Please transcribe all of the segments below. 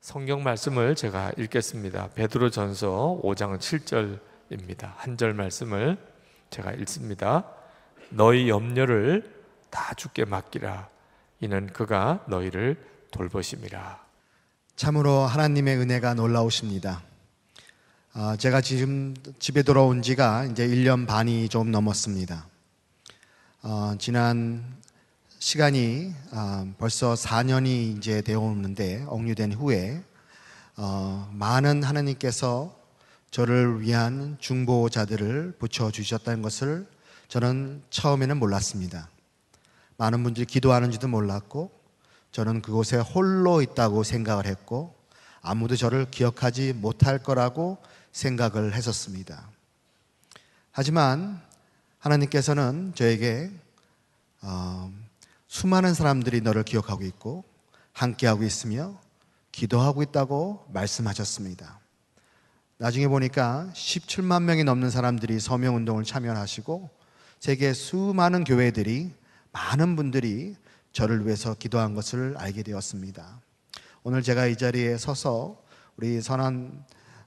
성경 말씀을 제가 읽겠습니다. 베드로전서 5장 7절입니다. 한 절 말씀을 제가 읽습니다. 너희 염려를 다 주께 맡기라. 이는 그가 너희를 돌보심이라. 참으로 하나님의 은혜가 놀라우십니다. 아, 제가 지금 집에 돌아온 지가 이제 1년 반이 좀 넘었습니다. 어, 지난 시간이 아, 벌써 4년이 이제 되어 오는데 억류된 후에 어, 많은 하나님께서 저를 위한 중보자들을 붙여 주셨다는 것을 저는 처음에는 몰랐습니다. 많은 분들이 기도하는지도 몰랐고 저는 그곳에 홀로 있다고 생각을 했고 아무도 저를 기억하지 못할 거라고 생각을 했었습니다. 하지만 하나님께서는 저에게 어, 수많은 사람들이 너를 기억하고 있고 함께하고 있으며 기도하고 있다고 말씀하셨습니다. 나중에 보니까 17만 명이 넘는 사람들이 서명 운동을 참여하시고 세계 수많은 교회들이 많은 분들이 저를 위해서 기도한 것을 알게 되었습니다. 오늘 제가 이 자리에 서서 우리 선한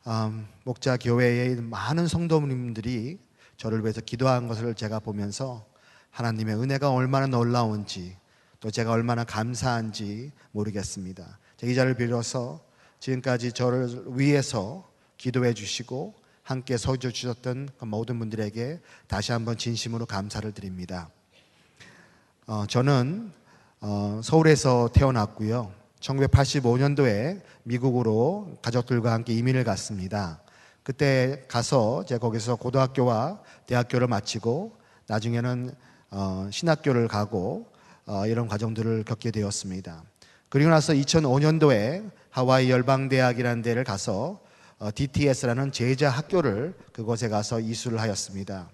음, 목자 교회의 많은 성도님들이 저를 위해서 기도한 것을 제가 보면서 하나님의 은혜가 얼마나 놀라운지 또 제가 얼마나 감사한지 모르겠습니다. 이 자리를 빌어서 지금까지 저를 위해서 기도해 주시고 함께 서줘 주셨던 그 모든 분들에게 다시 한번 진심으로 감사를 드립니다. 어, 저는 어, 서울에서 태어났고요. 1985년도에 미국으로 가족들과 함께 이민을 갔습니다. 그때 가서 제가 거기서 고등학교와 대학교를 마치고 나중에는 어, 신학교를 가고 어, 이런 과정들을 겪게 되었습니다. 그리고 나서 2005년도에 하와이 열방대학이라는 데를 가서 어, DTS라는 제자 학교를 그곳에 가서 이수를 하였습니다.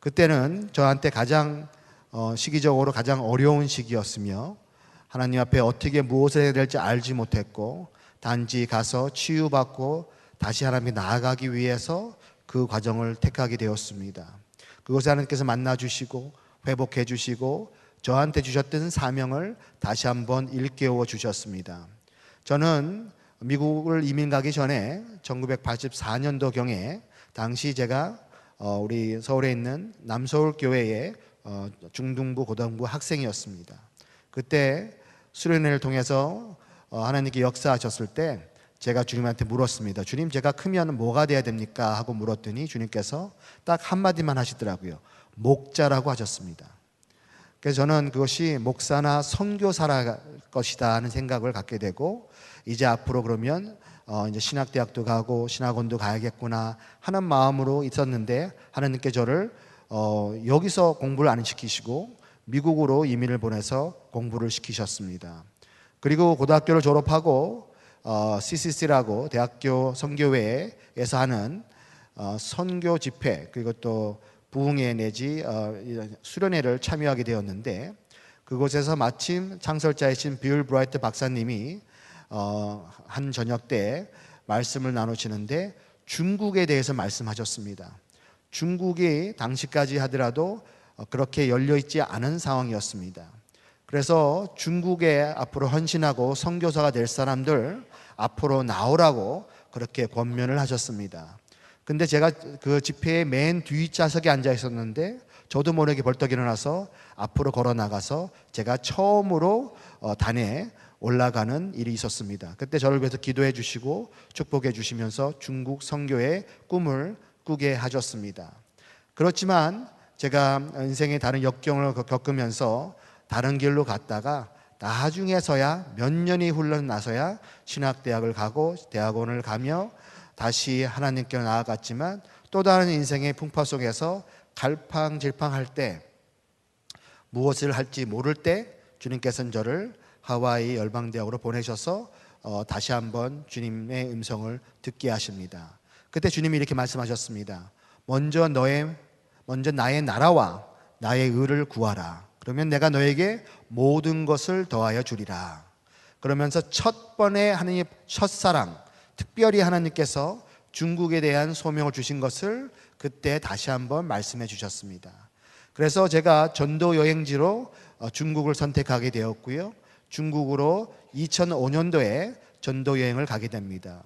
그때는 저한테 가장 어, 시기적으로 가장 어려운 시기였으며 하나님 앞에 어떻게 무엇을 해야 될지 알지 못했고 단지 가서 치유받고 다시 하나님께 나아가기 위해서 그 과정을 택하게 되었습니다. 그곳에 하나님께서 만나 주시고 회복해 주시고 저한테 주셨던 사명을 다시 한번 일깨워 주셨습니다. 저는 미국을 이민 가기 전에 1984년도 경에 당시 제가 어, 우리 서울에 있는 남서울 교회의 어, 중등부 고등부 학생이었습니다. 그때 수련회를 통해서 어, 하나님께 역사하셨을 때 제가 주님한테 물었습니다. 주님, 제가 크면 뭐가 돼야 됩니까? 하고 물었더니 주님께서 딱 한마디만 하시더라고요. 목자라고 하셨습니다. 그래서 저는 그것이 목사나 선교사라 것이다 하는 생각을 갖게 되고 이제 앞으로 그러면 어 이제 신학대학도 가고 신학원도 가야겠구나 하는 마음으로 있었는데 하나님께 저를 어 여기서 공부를 안 시키시고 미국으로 이민을 보내서 공부를 시키셨습니다. 그리고 고등학교를 졸업하고 어 CCC라고 대학교 선교회에서 하는 어 선교 집회 그리고 또 부흥회 내지 어, 수련회를 참여하게 되었는데 그곳에서 마침 창설자이신 비율 브라이트 박사님이 어, 한 저녁 때 말씀을 나누시는데 중국에 대해서 말씀하셨습니다. 중국이 당시까지 하더라도 어, 그렇게 열려 있지 않은 상황이었습니다. 그래서 중국에 앞으로 헌신하고 선교사가 될 사람들 앞으로 나오라고 그렇게 권면을 하셨습니다. 근데 제가 그 집회의 맨 뒷좌석에 앉아 있었는데 저도 모르게 벌떡 일어나서 앞으로 걸어 나가서 제가 처음으로 어, 단에 올라가는 일이 있었습니다. 그때 저를 위해서 기도해 주시고 축복해 주시면서 중국 선교의 꿈을 꾸게 하셨습니다. 그렇지만 제가 인생의 다른 역경을 겪으면서 다른 길로 갔다가 나중에서야 몇 년이 흘러나서야 신학대학을 가고 대학원을 가며 다시 하나님께 나아갔지만 또 다른 인생의 풍파 속에서 갈팡질팡할 때 무엇을 할지 모를 때 주님께서는 저를 하와이 열방 대학으로 보내셔서 어, 다시 한번 주님의 음성을 듣게 하십니다. 그때 주님이 이렇게 말씀하셨습니다. 먼저 너의 먼저 나의 나라와 나의 의를 구하라. 그러면 내가 너에게 모든 것을 더하여 주리라. 그러면서 첫 번에 하나님의 첫사랑 특별히 하나님께서 중국에 대한 소명을 주신 것을 그때 다시 한번 말씀해 주셨습니다. 그래서 제가 전도 여행지로 어, 중국을 선택하게 되었고요. 중국으로 2005년도에 전도 여행을 가게 됩니다.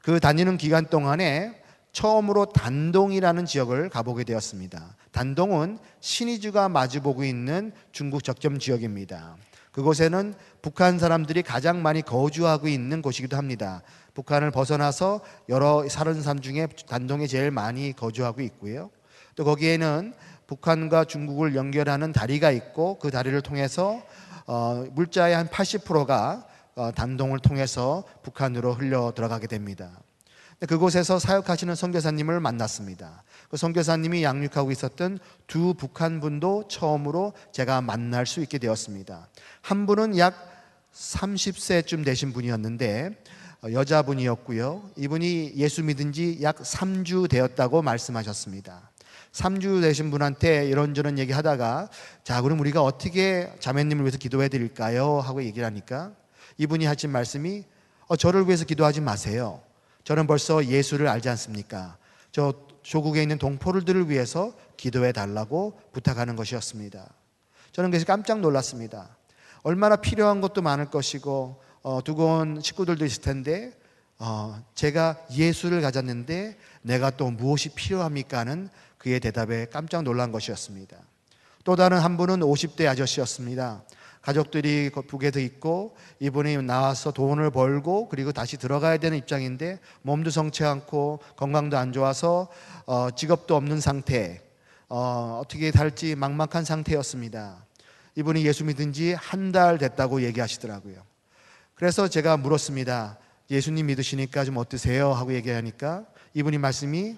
그 다니는 기간 동안에 처음으로 단동이라는 지역을 가보게 되었습니다. 단동은 신의주가 마주보고 있는 중국 적점 지역입니다. 그곳에는 북한 사람들이 가장 많이 거주하고 있는 곳이기도 합니다. 북한을 벗어나서 여러 사는 삶 중에 단동에 제일 많이 거주하고 있고요. 또 거기에는 북한과 중국을 연결하는 다리가 있고 그 다리를 통해서 어, 물자의 한 80%가 어, 단동을 통해서 북한으로 흘려 들어가게 됩니다. 그곳에서 사역하시는 선교사님을 만났습니다. 그 선교사님이 양육하고 있었던 두 북한 분도 처음으로 제가 만날 수 있게 되었습니다. 한 분은 약 30세쯤 되신 분이었는데 어, 여자분이었고요. 이분이 예수 믿은 지 약 3주 되었다고 말씀하셨습니다. 3주 되신 분한테 이런저런 얘기 하다가 자, 그럼 우리가 어떻게 자매님을 위해서 기도해 드릴까요? 하고 얘기를 하니까 이분이 하신 말씀이 어, 저를 위해서 기도하지 마세요. 저는 벌써 예수를 알지 않습니까? 저 조국에 있는 동포들을 위해서 기도해 달라고 부탁하는 것이었습니다. 저는 그래서 깜짝 놀랐습니다. 얼마나 필요한 것도 많을 것이고 어, 두고온 식구들도 있을 텐데 어, 제가 예수를 가졌는데 내가 또 무엇이 필요합니까 하는 그의 대답에 깜짝 놀란 것이었습니다. 또 다른 한 분은 50대 아저씨였습니다. 가족들이 북에도 있고 이분이 나와서 돈을 벌고 그리고 다시 들어가야 되는 입장인데 몸도 성치 않고 건강도 안 좋아서 어, 직업도 없는 상태 어, 어떻게 할지 막막한 상태였습니다. 이분이 예수 믿은 지 한 달 됐다고 얘기하시더라고요. 그래서 제가 물었습니다. 예수님 믿으시니까 좀 어떠세요? 하고 얘기하니까 이분이 말씀이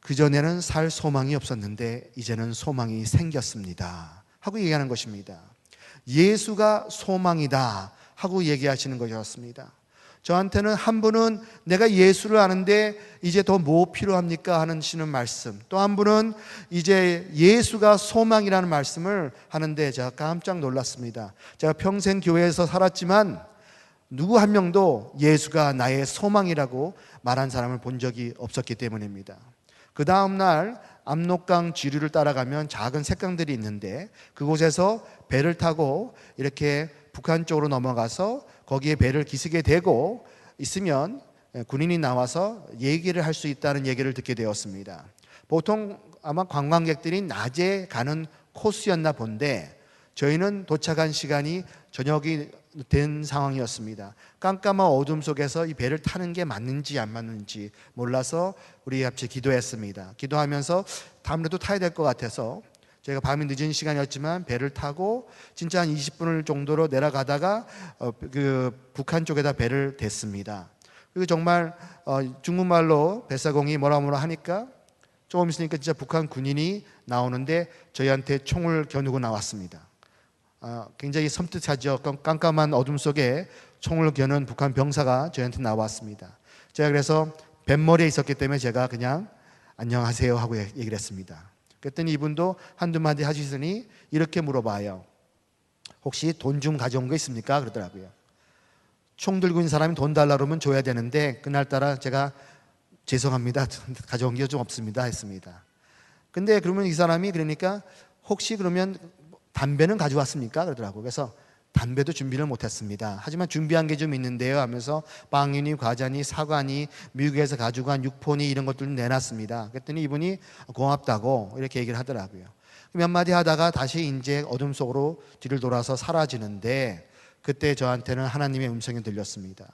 그전에는 살 소망이 없었는데 이제는 소망이 생겼습니다. 하고 얘기하는 것입니다. 예수가 소망이다 하고 얘기하시는 것이었습니다. 저한테는 한 분은 내가 예수를 아는데 이제 더 뭐 필요합니까 하는 시는 말씀. 또 한 분은 이제 예수가 소망이라는 말씀을 하는데 제가 깜짝 놀랐습니다. 제가 평생 교회에서 살았지만 누구 한 명도 예수가 나의 소망이라고 말한 사람을 본 적이 없었기 때문입니다. 그 다음날 압록강 지류를 따라가면 작은 색강들이 있는데 그곳에서 배를 타고 이렇게 북한 쪽으로 넘어가서 거기에 배를 기스게 되고 있으면 군인이 나와서 얘기를 할 수 있다는 얘기를 듣게 되었습니다. 보통 아마 관광객들이 낮에 가는 코스였나 본데 저희는 도착한 시간이 저녁이 된 상황이었습니다. 깜깜한 어둠 속에서 이 배를 타는 게 맞는지 안 맞는지 몰라서 우리 같이 기도했습니다. 기도하면서 다음에도 타야 될 것 같아서 저희가 밤이 늦은 시간이었지만 배를 타고 진짜 한 20분을 정도로 내려가다가 어, 그 북한 쪽에다 배를 댔습니다. 그리고 정말 어, 중국말로 뱃사공이 뭐라 뭐라 하니까 조금 있으니까 진짜 북한 군인이 나오는데 저희한테 총을 겨누고 나왔습니다. 아, 굉장히 섬뜩하죠. 깜깜한 어둠 속에 총을 겨눈 북한 병사가 저희한테 나왔습니다. 제가 그래서 뱃머리에 있었기 때문에 제가 그냥 안녕하세요 하고 얘기를 했습니다. 그랬더니 이분도 한두 마디 하시더니 이렇게 물어봐요. 혹시 돈 좀 가져온 거 있습니까? 그러더라고요. 총 들고 있는 사람이 돈 달라 그러면 줘야 되는데 그날따라 제가 죄송합니다. 가져온 게 좀 없습니다. 했습니다. 근데 그러면 이 사람이 그러니까 혹시 그러면 담배는 가져왔습니까? 그러더라고요. 그래서 담배도 준비를 못했습니다. 하지만 준비한 게 좀 있는데요 하면서 빵이니 과자니 사과니 미국에서 가지고 간 육포니 이런 것들을 내놨습니다. 그랬더니 이분이 고맙다고 이렇게 얘기를 하더라고요. 몇 마디 하다가 다시 이제 어둠 속으로 뒤를 돌아서 사라지는데 그때 저한테는 하나님의 음성이 들렸습니다.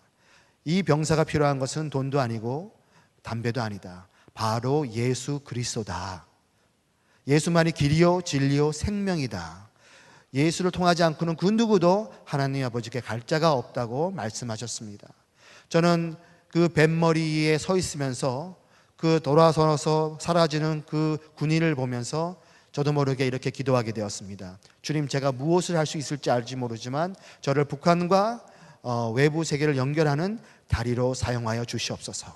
이 병사가 필요한 것은 돈도 아니고 담배도 아니다. 바로 예수 그리스도다. 예수만이 길이요 진리요 생명이다. 예수를 통하지 않고는 그 누구도 하나님 아버지께 갈 자가 없다고 말씀하셨습니다. 저는 그 뱃머리에 서 있으면서 그 돌아서서 사라지는 그 군인을 보면서 저도 모르게 이렇게 기도하게 되었습니다. 주님, 제가 무엇을 할 수 있을지 알지 모르지만 저를 북한과 어, 외부 세계를 연결하는 다리로 사용하여 주시옵소서.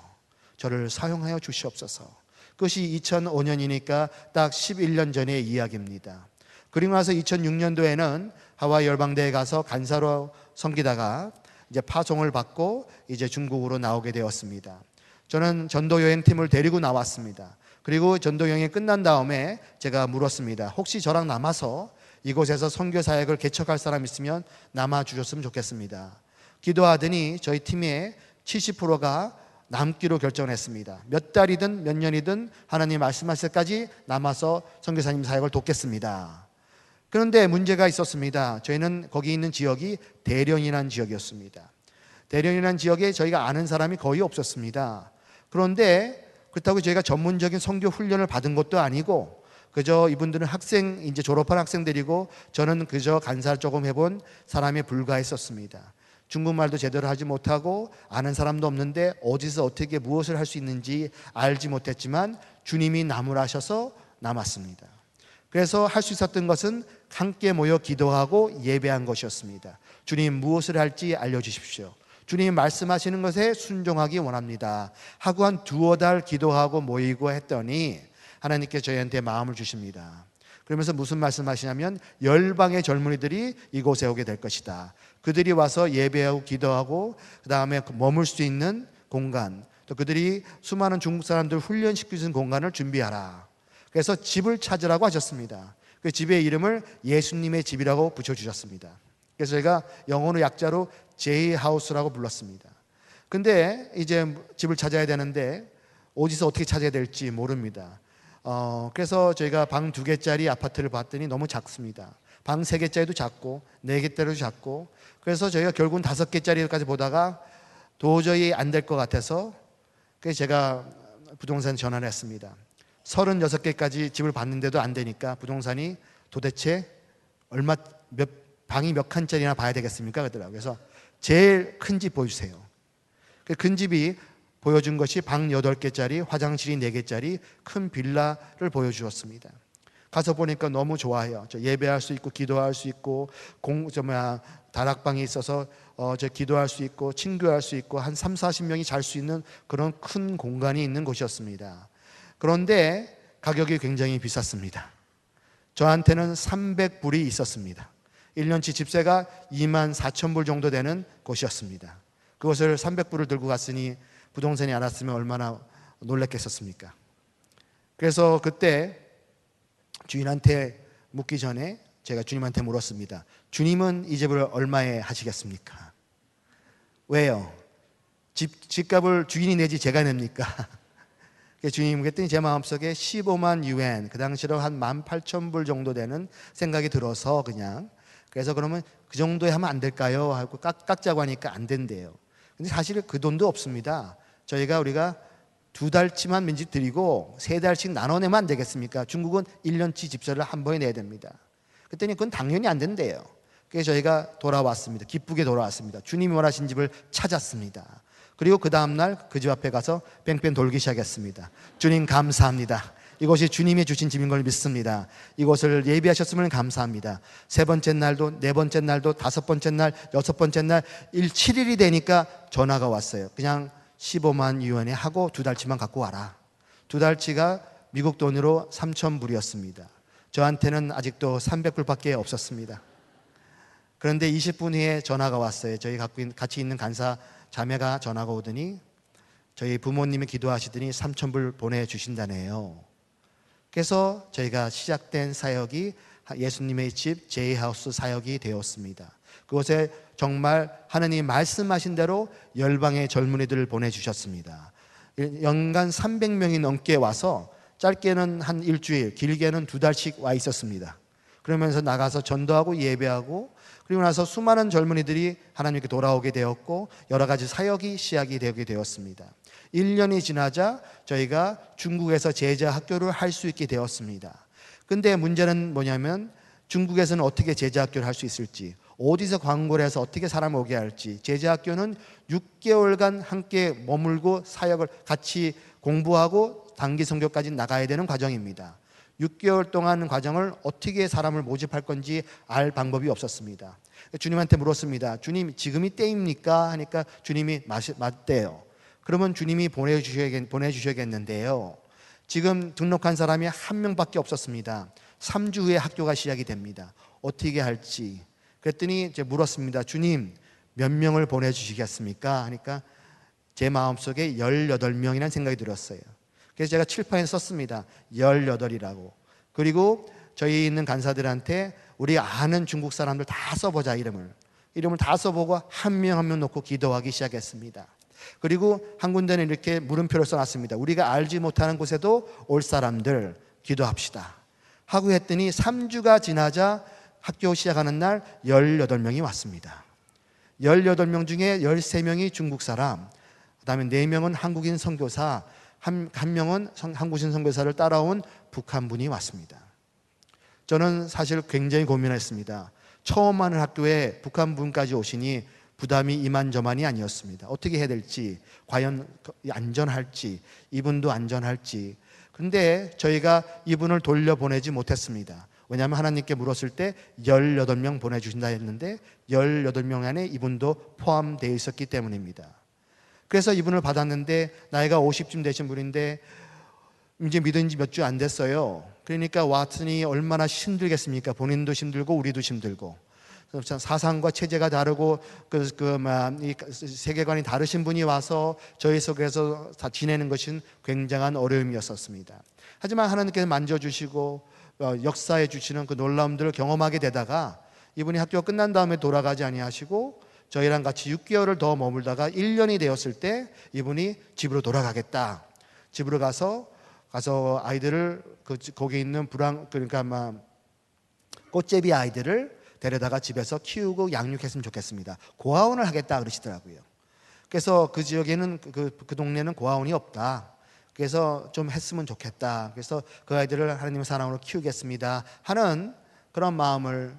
저를 사용하여 주시옵소서. 그것이 2005년이니까 딱 11년 전의 이야기입니다. 그리고 나서 2006년도에는 하와이 열방대에 가서 간사로 섬기다가 이제 파송을 받고 이제 중국으로 나오게 되었습니다. 저는 전도 여행 팀을 데리고 나왔습니다. 그리고 전도 여행이 끝난 다음에 제가 물었습니다. 혹시 저랑 남아서 이곳에서 선교 사역을 개척할 사람 있으면 남아 주셨으면 좋겠습니다. 기도하더니 저희 팀의 70%가 남기로 결정을 했습니다. 몇 달이든 몇 년이든 하나님 말씀하실 때까지 남아서 선교사님 사역을 돕겠습니다. 그런데 문제가 있었습니다. 저희는 거기 있는 지역이 대련이라는 지역이었습니다. 대련이라는 지역에 저희가 아는 사람이 거의 없었습니다. 그런데 그렇다고 저희가 전문적인 선교 훈련을 받은 것도 아니고 그저 이분들은 학생 이제 졸업한 학생들이고 저는 그저 간사를 조금 해본 사람에 불과했었습니다. 중국말도 제대로 하지 못하고 아는 사람도 없는데 어디서 어떻게 무엇을 할 수 있는지 알지 못했지만 주님이 나무라셔서 남았습니다. 그래서 할 수 있었던 것은 함께 모여 기도하고 예배한 것이었습니다. 주님 무엇을 할지 알려주십시오. 주님 말씀하시는 것에 순종하기 원합니다. 하고 한 두어 달 기도하고 모이고 했더니 하나님께 저희한테 마음을 주십니다. 그러면서 무슨 말씀하시냐면 열방의 젊은이들이 이곳에 오게 될 것이다. 그들이 와서 예배하고 기도하고 그 다음에 머물 수 있는 공간 또 그들이 수많은 중국 사람들 있는 공간을 준비하라. 그래서 집을 찾으라고 하셨습니다. 그 집의 이름을 예수님의 집이라고 붙여주셨습니다. 그래서 저희가 영어로 약자로 제이 하우스라고 불렀습니다. 근데 이제 집을 찾아야 되는데 어디서 어떻게 찾아야 될지 모릅니다. 어, 그래서 저희가 방 두 개짜리 아파트를 봤더니 너무 작습니다. 방 세 개짜리도 작고 네 개짜리도 작고 그래서 저희가 결국은 다섯 개짜리까지 보다가 도저히 안 될 것 같아서 그래서 제가 부동산 전화를 했습니다. 36 개까지 집을 봤는데도 안 되니까 부동산이 도대체 얼마 몇 방이 몇 칸짜리나 봐야 되겠습니까? 그러더라고요. 그래서 제일 큰 집 보여주세요. 그큰 집이 보여준 것이 방 8개짜리, 화장실이 4개짜리 큰 빌라를 보여주었습니다. 가서 보니까 너무 좋아해요. 저 예배할 수 있고 기도할 수 있고 공, 저 뭐야 다락방이 있어서 어, 저 기도할 수 있고 친교할 수 있고 한 3, 40명이 잘 수 있는 그런 큰 공간이 있는 곳이었습니다. 그런데 가격이 굉장히 비쌌습니다. 저한테는 300불이 있었습니다. 1년치 집세가 2만 4천 불 정도 되는 곳이었습니다. 그것을 300불을 들고 갔으니 부동산이 알았으면 얼마나 놀랬겠었습니까? 그래서 그때 주인한테 묻기 전에 제가 주님한테 물었습니다. 주님은 이 집을 얼마에 하시겠습니까? 왜요? 집, 집값을 주인이 내지 제가 냅니까? 주님 그랬더니 제 마음속에 15만 유엔 그 당시로 한 18,000불 정도 되는 생각이 들어서 그냥 그래서 그러면 그 정도에 하면 안 될까요? 하고 깎, 깎자고 하니까 안 된대요. 근데 사실 그 돈도 없습니다. 저희가 우리가 두 달치만 민지 드리고 세 달씩 나눠내면 안 되겠습니까? 중국은 1년치 집세를 한 번에 내야 됩니다. 그랬더니 그건 당연히 안 된대요. 그래서 저희가 돌아왔습니다. 기쁘게 돌아왔습니다. 주님이 원하신 집을 찾았습니다. 그리고 그 다음날 그 집 앞에 가서 뺑뺑 돌기 시작했습니다. 주님 감사합니다. 이것이 주님이 주신 집인 걸 믿습니다. 이것을 예비하셨으면 감사합니다. 세 번째 날도, 네 번째 날도, 다섯 번째 날, 여섯 번째 날, 1, 7일이 되니까 전화가 왔어요. 그냥 15만 유엔에 하고 두 달치만 갖고 와라. 두 달치가 미국 돈으로 3천 불이었습니다. 저한테는 아직도 300불밖에 없었습니다. 그런데 20분 후에 전화가 왔어요. 저희 갖고 있는, 같이 있는 간사 자매가 전화가 오더니 저희 부모님이 기도하시더니 3천 불 보내주신다네요. 그래서 저희가 시작된 사역이 예수님의 집 제이하우스 사역이 되었습니다. 그곳에 정말 하나님 말씀하신 대로 열방의 젊은이들을 보내주셨습니다. 연간 300명이 넘게 와서 짧게는 한 일주일, 길게는 두 달씩 와 있었습니다. 그러면서 나가서 전도하고 예배하고 그리고 나서 수많은 젊은이들이 하나님께 돌아오게 되었고 여러 가지 사역이 시작이 되게 되었습니다. 1년이 지나자 저희가 중국에서 제자 학교를 할 수 있게 되었습니다. 근데 문제는 뭐냐면 중국에서는 어떻게 제자 학교를 할 수 있을지 어디서 광고를 해서 어떻게 사람을 오게 할지 제자 학교는 6개월간 함께 머물고 사역을 같이 공부하고 단기 성교까지 나가야 되는 과정입니다. 6개월 동안 과정을 어떻게 사람을 모집할 건지 알 방법이 없었습니다. 주님한테 물었습니다. 주님, 지금이 때입니까? 하니까 주님이 맞대요. 그러면 주님이 보내주셔야겠, 보내주셔야겠는데요. 지금 등록한 사람이 한 명밖에 없었습니다. 3주 후에 학교가 시작이 됩니다. 어떻게 할지. 그랬더니 이제 물었습니다. 주님, 몇 명을 보내주시겠습니까? 하니까 제 마음속에 18명이라는 생각이 들었어요. 그래서 제가 칠판에 썼습니다. 18이라고. 그리고 저희 있는 간사들한테 우리 아는 중국 사람들 다 써보자 이름을. 이름을 다 써보고 한명 한 명 놓고 기도하기 시작했습니다. 그리고 한 군데는 이렇게 물음표를 써놨습니다. 우리가 알지 못하는 곳에도 올 사람들 기도합시다. 하고 했더니 3주가 지나자 학교 시작하는 날 18명이 왔습니다. 18명 중에 13명이 중국 사람, 그 다음에 4명은 한국인 선교사, 한, 한 명은 성- 한국인 선교사를 따라온 북한 분이 왔습니다. 저는 사실 굉장히 고민했습니다. 처음 하는 학교에 북한 분까지 오시니 부담이 이만저만이 아니었습니다. 어떻게 해야 될지, 과연 안전할지, 이분도 안전할지. 근데 저희가 이분을 돌려보내지 못했습니다. 왜냐하면 하나님께 물었을 때 18명 보내주신다 했는데 18명 안에 이분도 포함되어 있었기 때문입니다. 그래서 이분을 받았는데 나이가 50쯤 되신 분인데 이제 믿은 지 몇 주 안 됐어요. 그러니까 왔으니 얼마나 힘들겠습니까? 본인도 힘들고 우리도 힘들고. 사상과 체제가 다르고 그, 그, 막, 이 세계관이 다르신 분이 와서 저희 속에서 다 지내는 것은 굉장한 어려움이었었습니다. 하지만 하나님께서 만져주시고 어, 역사해 주시는 그 놀라움들을 경험하게 되다가 이분이 학교가 끝난 다음에 돌아가지 아니하시고 저희랑 같이 6개월을 더 머물다가 1년이 되었을 때 이분이 집으로 돌아가겠다. 집으로 가서 가서 아이들을 그 거기 있는 불황 그러니까 아마 꽃제비 아이들을 데려다가 집에서 키우고 양육했으면 좋겠습니다. 고아원을 하겠다 그러시더라고요. 그래서 그 지역에는 그, 그 동네는 고아원이 없다. 그래서 좀 했으면 좋겠다. 그래서 그 아이들을 하나님의 사랑으로 키우겠습니다. 하는 그런 마음을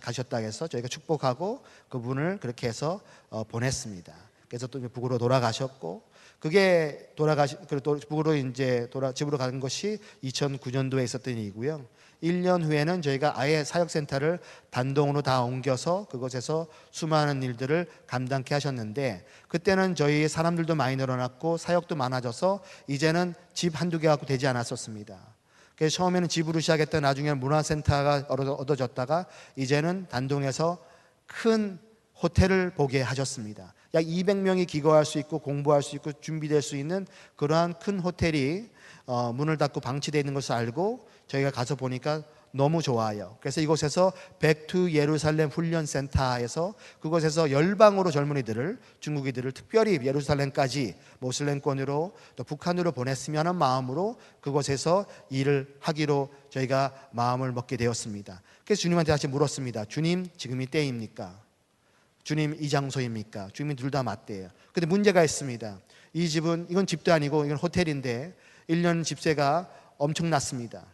가셨다 해서 저희가 축복하고 그분을 그렇게 해서 어, 보냈습니다. 그래서 또 북으로 돌아가셨고 그게 돌아가시 그리고 또 북으로 이제 돌아 집으로 가는 것이 2009년도에 있었던 일이고요. 1년 후에는 저희가 아예 사역센터를 단동으로 다 옮겨서 그곳에서 수많은 일들을 감당케 하셨는데 그때는 저희 사람들도 많이 늘어났고 사역도 많아져서 이제는 집 한두 개 갖고 되지 않았었습니다. 그래서 처음에는 집으로 시작했던 나중에는 문화센터가 얻어- 얻어졌다가 이제는 단동에서 큰 호텔을 보게 하셨습니다. 약 200명이 기거할 수 있고 공부할 수 있고 준비될 수 있는 그러한 큰 호텔이 어, 문을 닫고 방치되어 있는 것을 알고 저희가 가서 보니까 너무 좋아요. 그래서 이곳에서 Back to Jerusalem 훈련센터에서 그곳에서 열방으로 젊은이들을 중국인들을 특별히 예루살렘까지 모슬렘권으로 또 북한으로 보냈으면 하는 마음으로 그곳에서 일을 하기로 저희가 마음을 먹게 되었습니다. 그래서 주님한테 다시 물었습니다. 주님 지금이 때입니까? 주님 이 장소입니까? 주님이 둘 다 맞대요. 근데 문제가 있습니다. 이 집은 이건 집도 아니고 이건 호텔인데 1년 집세가 엄청났습니다.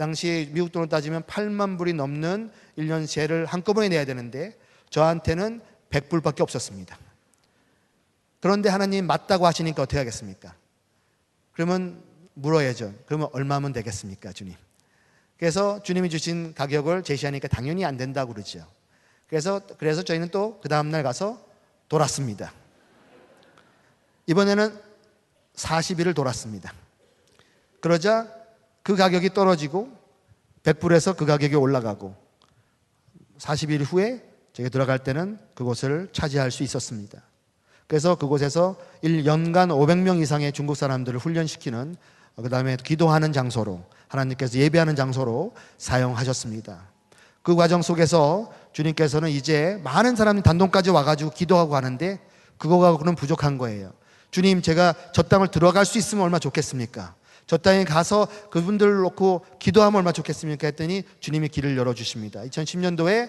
당시 미국 돈으로 따지면 8만 불이 넘는 1년 세를 한꺼번에 내야 되는데 저한테는 100불밖에 없었습니다. 그런데 하나님 맞다고 하시니까 어떻게 하겠습니까? 그러면 물어야죠. 그러면 얼마면 되겠습니까, 주님? 그래서 주님이 주신 가격을 제시하니까 당연히 안 된다고 그러죠. 그래서 그래서 저희는 또 그 다음 날 가서 돌았습니다. 이번에는 40일을 돌았습니다. 그러자 그 가격이 떨어지고 100불에서 그 가격이 올라가고 40일 후에 저희가 들어갈 때는 그곳을 차지할 수 있었습니다. 그래서 그곳에서 1년간 500명 이상의 중국 사람들을 훈련시키는 그 다음에 기도하는 장소로 하나님께서 예배하는 장소로 사용하셨습니다. 그 과정 속에서 주님께서는 이제 많은 사람이 단동까지 와가지고 기도하고 하는데 그거하고는 부족한 거예요. 주님, 제가 저 땅을 들어갈 수 있으면 얼마나 좋겠습니까? 저 땅에 가서 그분들을 놓고 기도하면 얼마나 좋겠습니까? 했더니 주님이 길을 열어주십니다. 2010년도에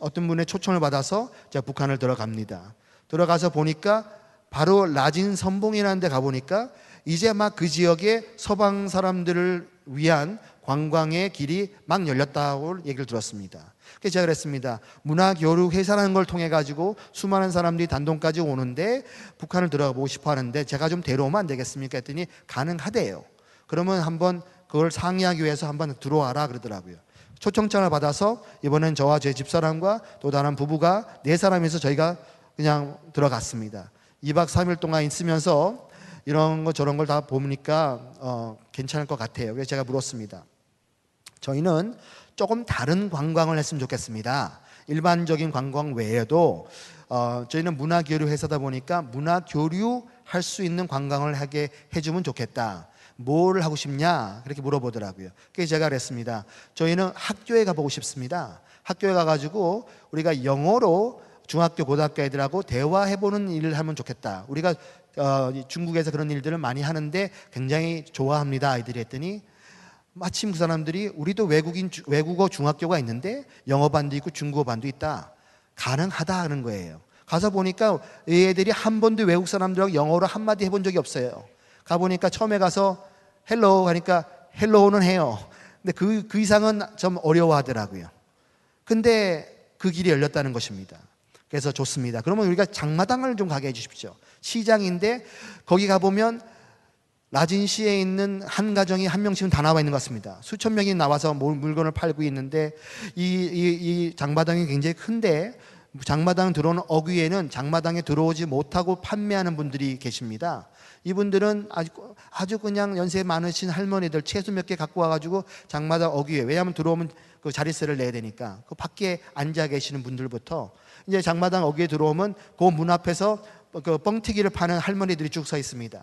어떤 분의 초청을 받아서 제가 북한을 들어갑니다. 들어가서 보니까 바로 라진 선봉이라는 데 가보니까 이제 막 그 지역에 서방 사람들을 위한 관광의 길이 막 열렸다고 얘기를 들었습니다. 그래서 제가 그랬습니다. 문화교류 회사라는 걸 통해 가지고 수많은 사람들이 단동까지 오는데 북한을 들어가 보고 싶어 하는데 제가 좀 데려오면 안 되겠습니까? 했더니 가능하대요. 그러면 한번 그걸 상의하기 위해서 한번 들어와라 그러더라고요. 초청장을 받아서 이번엔 저와 제 집사람과 또 다른 부부가 네 사람이서 저희가 그냥 들어갔습니다. 2박 3일 동안 있으면서 이런 거 저런 걸 다 보니까 어, 괜찮을 것 같아요. 그래서 제가 물었습니다. 저희는 조금 다른 관광을 했으면 좋겠습니다. 일반적인 관광 외에도 어, 저희는 문화교류 회사다 보니까 문화교류 할 수 있는 관광을 하게 해주면 좋겠다. 뭘 하고 싶냐? 그렇게 물어보더라고요. 그래서 제가 그랬습니다. 저희는 학교에 가보고 싶습니다. 학교에 가가지고 우리가 영어로 중학교 고등학교 애들하고 대화해보는 일을 하면 좋겠다. 우리가 어, 이 중국에서 그런 일들을 많이 하는데 굉장히 좋아합니다. 아이들이 했더니 마침 그 사람들이 우리도 외국인 주- 외국어 중학교가 있는데 영어 반도 있고 중국어 반도 있다. 가능하다 하는 거예요. 가서 보니까 이 애들이 한 번도 외국 사람들하고 영어로 한마디 해본 적이 없어요. 가 보니까 처음에 가서 hello 하니까 hello는 해요. 근데 그, 그 이상은 좀 어려워하더라고요. 근데 그 길이 열렸다는 것입니다. 그래서 좋습니다. 그러면 우리가 장마당을 좀 가게 해주십시오. 시장인데 거기 가보면 라진시에 있는 한 가정이 한 명씩은 다 나와 있는 것 같습니다. 수천 명이 나와서 물- 물건을 팔고 있는데 이, 이, 이 장마당이 굉장히 큰데 장마당 들어오는 어귀에는 장마당에 들어오지 못하고 판매하는 분들이 계십니다. 이분들은 아주, 아주 그냥 연세 많으신 할머니들 채소 몇 개 갖고 와가지고 장마당 어귀에 왜냐하면 들어오면 그 자릿세를 내야 되니까 그 밖에 앉아 계시는 분들부터 이제 장마당 어귀에 들어오면 그 문 앞에서 그 뻥튀기를 파는 할머니들이 쭉 서 있습니다.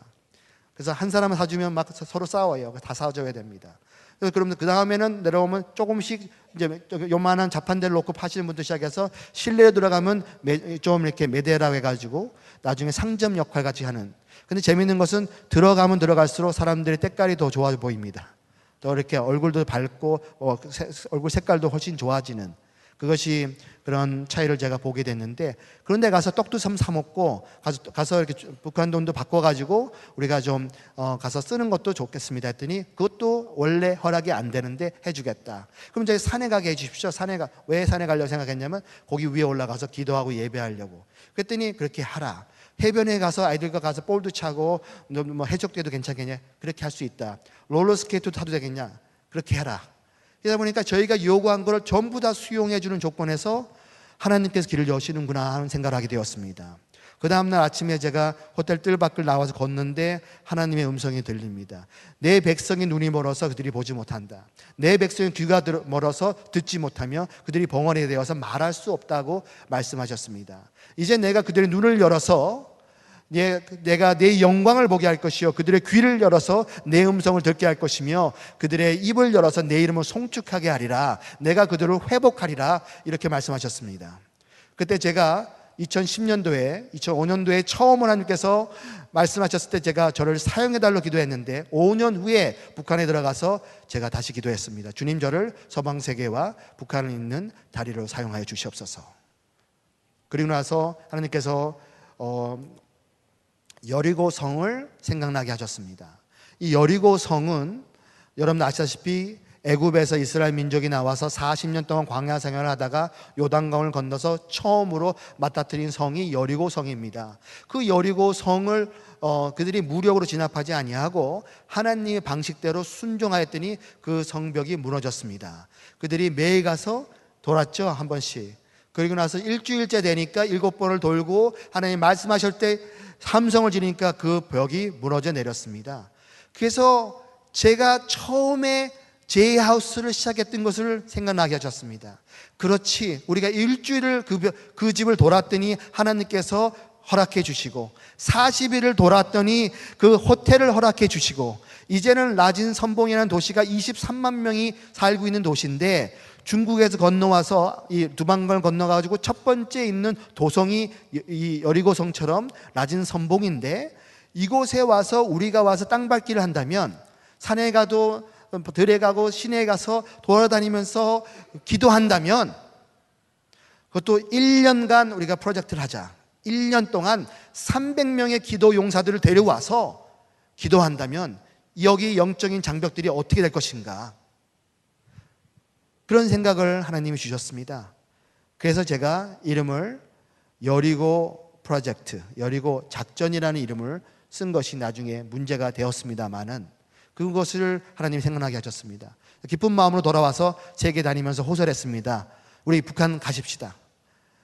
그래서 한 사람을 사주면 막 서로 싸워요. 다 사줘야 됩니다. 그래서 그러면 그 다음에는 내려오면 조금씩 이제 요만한 자판대를 놓고 파시는 분들 시작해서 실내에 들어가면 매- 좀 이렇게 매대라고 해가지고 나중에 상점 역할 같이 하는. 근데 재밌는 것은 들어가면 들어갈수록 사람들의 때깔이 더 좋아 보입니다. 더 이렇게 얼굴도 밝고 어, 세- 얼굴 색깔도 훨씬 좋아지는 그것이 그런 차이를 제가 보게 됐는데 그런데 가서 떡도 참 사 먹고 가서 가서 이렇게 좀 북한 돈도 바꿔 가지고 우리가 좀 어, 가서 쓰는 것도 좋겠습니다 했더니 그것도 원래 허락이 안 되는데 해주겠다. 그럼 저희 산에 가게 해주십시오. 산에 가 왜 산에 가려고 생각했냐면 거기 위에 올라가서 기도하고 예배하려고. 그랬더니 그렇게 하라. 해변에 가서 아이들과 가서 볼도 차고 너뭐 해적대도 괜찮겠냐? 그렇게 할 수 있다. 롤러스케이트 타도 되겠냐? 그렇게 해라. 그러다 보니까 저희가 요구한 것을 전부 다 수용해 주는 조건에서 하나님께서 길을 여시는구나 하는 생각을 하게 되었습니다. 그 다음날 아침에 제가 호텔 뜰 밖을 나와서 걷는데 하나님의 음성이 들립니다. 내 백성이 눈이 멀어서 그들이 보지 못한다. 내 백성이 귀가 들- 멀어서 듣지 못하며 그들이 벙어리 되어서 말할 수 없다고 말씀하셨습니다. 이제 내가 그들의 눈을 열어서 내- 내가 내 영광을 보게 할 것이요 그들의 귀를 열어서 내 음성을 듣게 할 것이며 그들의 입을 열어서 내 이름을 송축하게 하리라 내가 그들을 회복하리라 이렇게 말씀하셨습니다. 그때 제가 2010년도에 2005년도에 처음 하나님께서 말씀하셨을 때 제가 저를 사용해 달라고 기도했는데 5년 후에 북한에 들어가서 제가 다시 기도했습니다. 주님 저를 서방 세계와 북한에 있는 다리로 사용하여 주시옵소서. 그리고 나서 하나님께서 어, 여리고 성을 생각나게 하셨습니다. 이 여리고 성은 여러분 아시다시피 애굽에서 이스라엘 민족이 나와서 40년 동안 광야 생활을 하다가 요단강을 건너서 처음으로 맞닥뜨린 성이 여리고 성입니다. 그 여리고 성을 어, 그들이 무력으로 진압하지 아니하고 하나님의 방식대로 순종하였더니 그 성벽이 무너졌습니다. 그들이 매일 가서 돌았죠 한 번씩. 그리고 나서 일주일째 되니까 일곱 번을 돌고 하나님 말씀하실 때 함성을 지르니까 그 벽이 무너져 내렸습니다. 그래서 제가 처음에 제 하우스를 시작했던 것을 생각나게 하셨습니다. 그렇지. 우리가 일주일을 그, 벽- 그 집을 돌았더니 하나님께서 허락해 주시고 40일을 돌았더니 그 호텔을 허락해 주시고 이제는 라진 선봉이라는 도시가 23만 명이 살고 있는 도시인데 중국에서 건너와서 이 두방강을 건너가지고 첫 번째 있는 도성이 이- 이 여리고성처럼 라진 선봉인데 이곳에 와서 우리가 와서 땅 밟기를 한다면 산에 가도 들에 가고 시내에 가서 돌아다니면서 기도한다면 그것도 1년간 우리가 프로젝트를 하자. 1년 동안 300명의 기도 용사들을 데려와서 기도한다면 여기 영적인 장벽들이 어떻게 될 것인가? 그런 생각을 하나님이 주셨습니다. 그래서 제가 이름을 여리고 프로젝트, 여리고 작전이라는 이름을 쓴 것이 나중에 문제가 되었습니다만은 그것을 하나님이 생각나게 하셨습니다. 기쁜 마음으로 돌아와서 세계 다니면서 호설했습니다. 우리 북한 가십시다.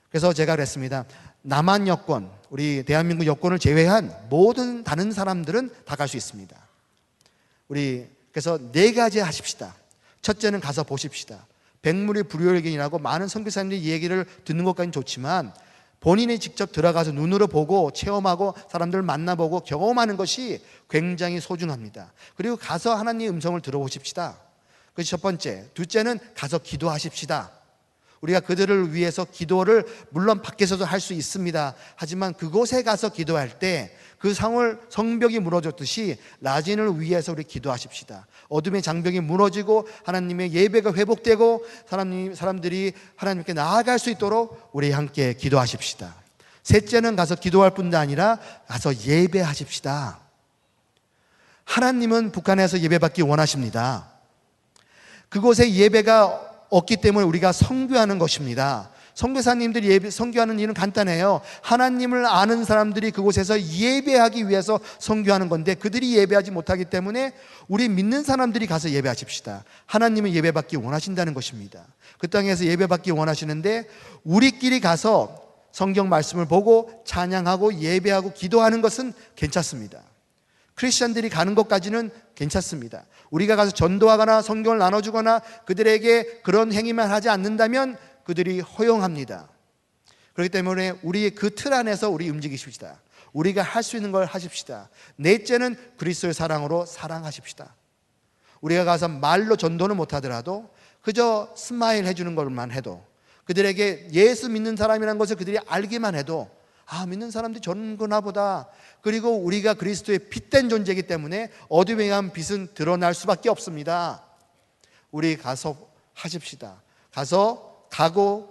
그래서 제가 그랬습니다. 남한 여권, 우리 대한민국 여권을 제외한 모든 다른 사람들은 다 갈 수 있습니다. 우리 그래서 네 가지 하십시다. 첫째는 가서 보십시다. 백물이 불효일견이라고 많은 선교사님들이 얘기를 듣는 것까지는 좋지만 본인이 직접 들어가서 눈으로 보고 체험하고 사람들을 만나보고 경험하는 것이 굉장히 소중합니다. 그리고 가서 하나님의 음성을 들어보십시다. 그것이 첫 번째. 둘째는 가서 기도하십시다. 우리가 그들을 위해서 기도를 물론 밖에서도 할 수 있습니다. 하지만 그곳에 가서 기도할 때 그 상을 성벽이 무너졌듯이 라진을 위해서 우리 기도하십시다. 어둠의 장벽이 무너지고 하나님의 예배가 회복되고 사람님 사람들이 하나님께 나아갈 수 있도록 우리 함께 기도하십시다. 셋째는 가서 기도할 뿐도 아니라 가서 예배하십시다. 하나님은 북한에서 예배받기 원하십니다. 그곳에 예배가 없기 때문에 우리가 성교하는 것입니다. 성교사님들이 예배, 성교하는 일은 간단해요. 하나님을 아는 사람들이 그곳에서 예배하기 위해서 성교하는 건데 그들이 예배하지 못하기 때문에 우리 믿는 사람들이 가서 예배하십시다. 하나님은 예배받기 원하신다는 것입니다. 그 땅에서 예배받기 원하시는데 우리끼리 가서 성경 말씀을 보고 찬양하고 예배하고 기도하는 것은 괜찮습니다. 크리스천들이 가는 것까지는 괜찮습니다. 우리가 가서 전도하거나 성경을 나눠주거나 그들에게 그런 행위만 하지 않는다면 그들이 허용합니다. 그렇기 때문에 우리 그틀 안에서 우리 움직이십시다. 우리가 할 수 있는 걸 하십시다. 넷째는 그리스도의 사랑으로 사랑하십시다. 우리가 가서 말로 전도는 못하더라도 그저 smile 해주는 것만 해도 그들에게 예수 믿는 사람이라는 것을 그들이 알기만 해도 아 믿는 사람들이 저런구나 보다 그리고 우리가 그리스도의 빛된 존재이기 때문에 어둠에 의한 빛은 드러날 수밖에 없습니다 우리 가서 하십시다 가서 가고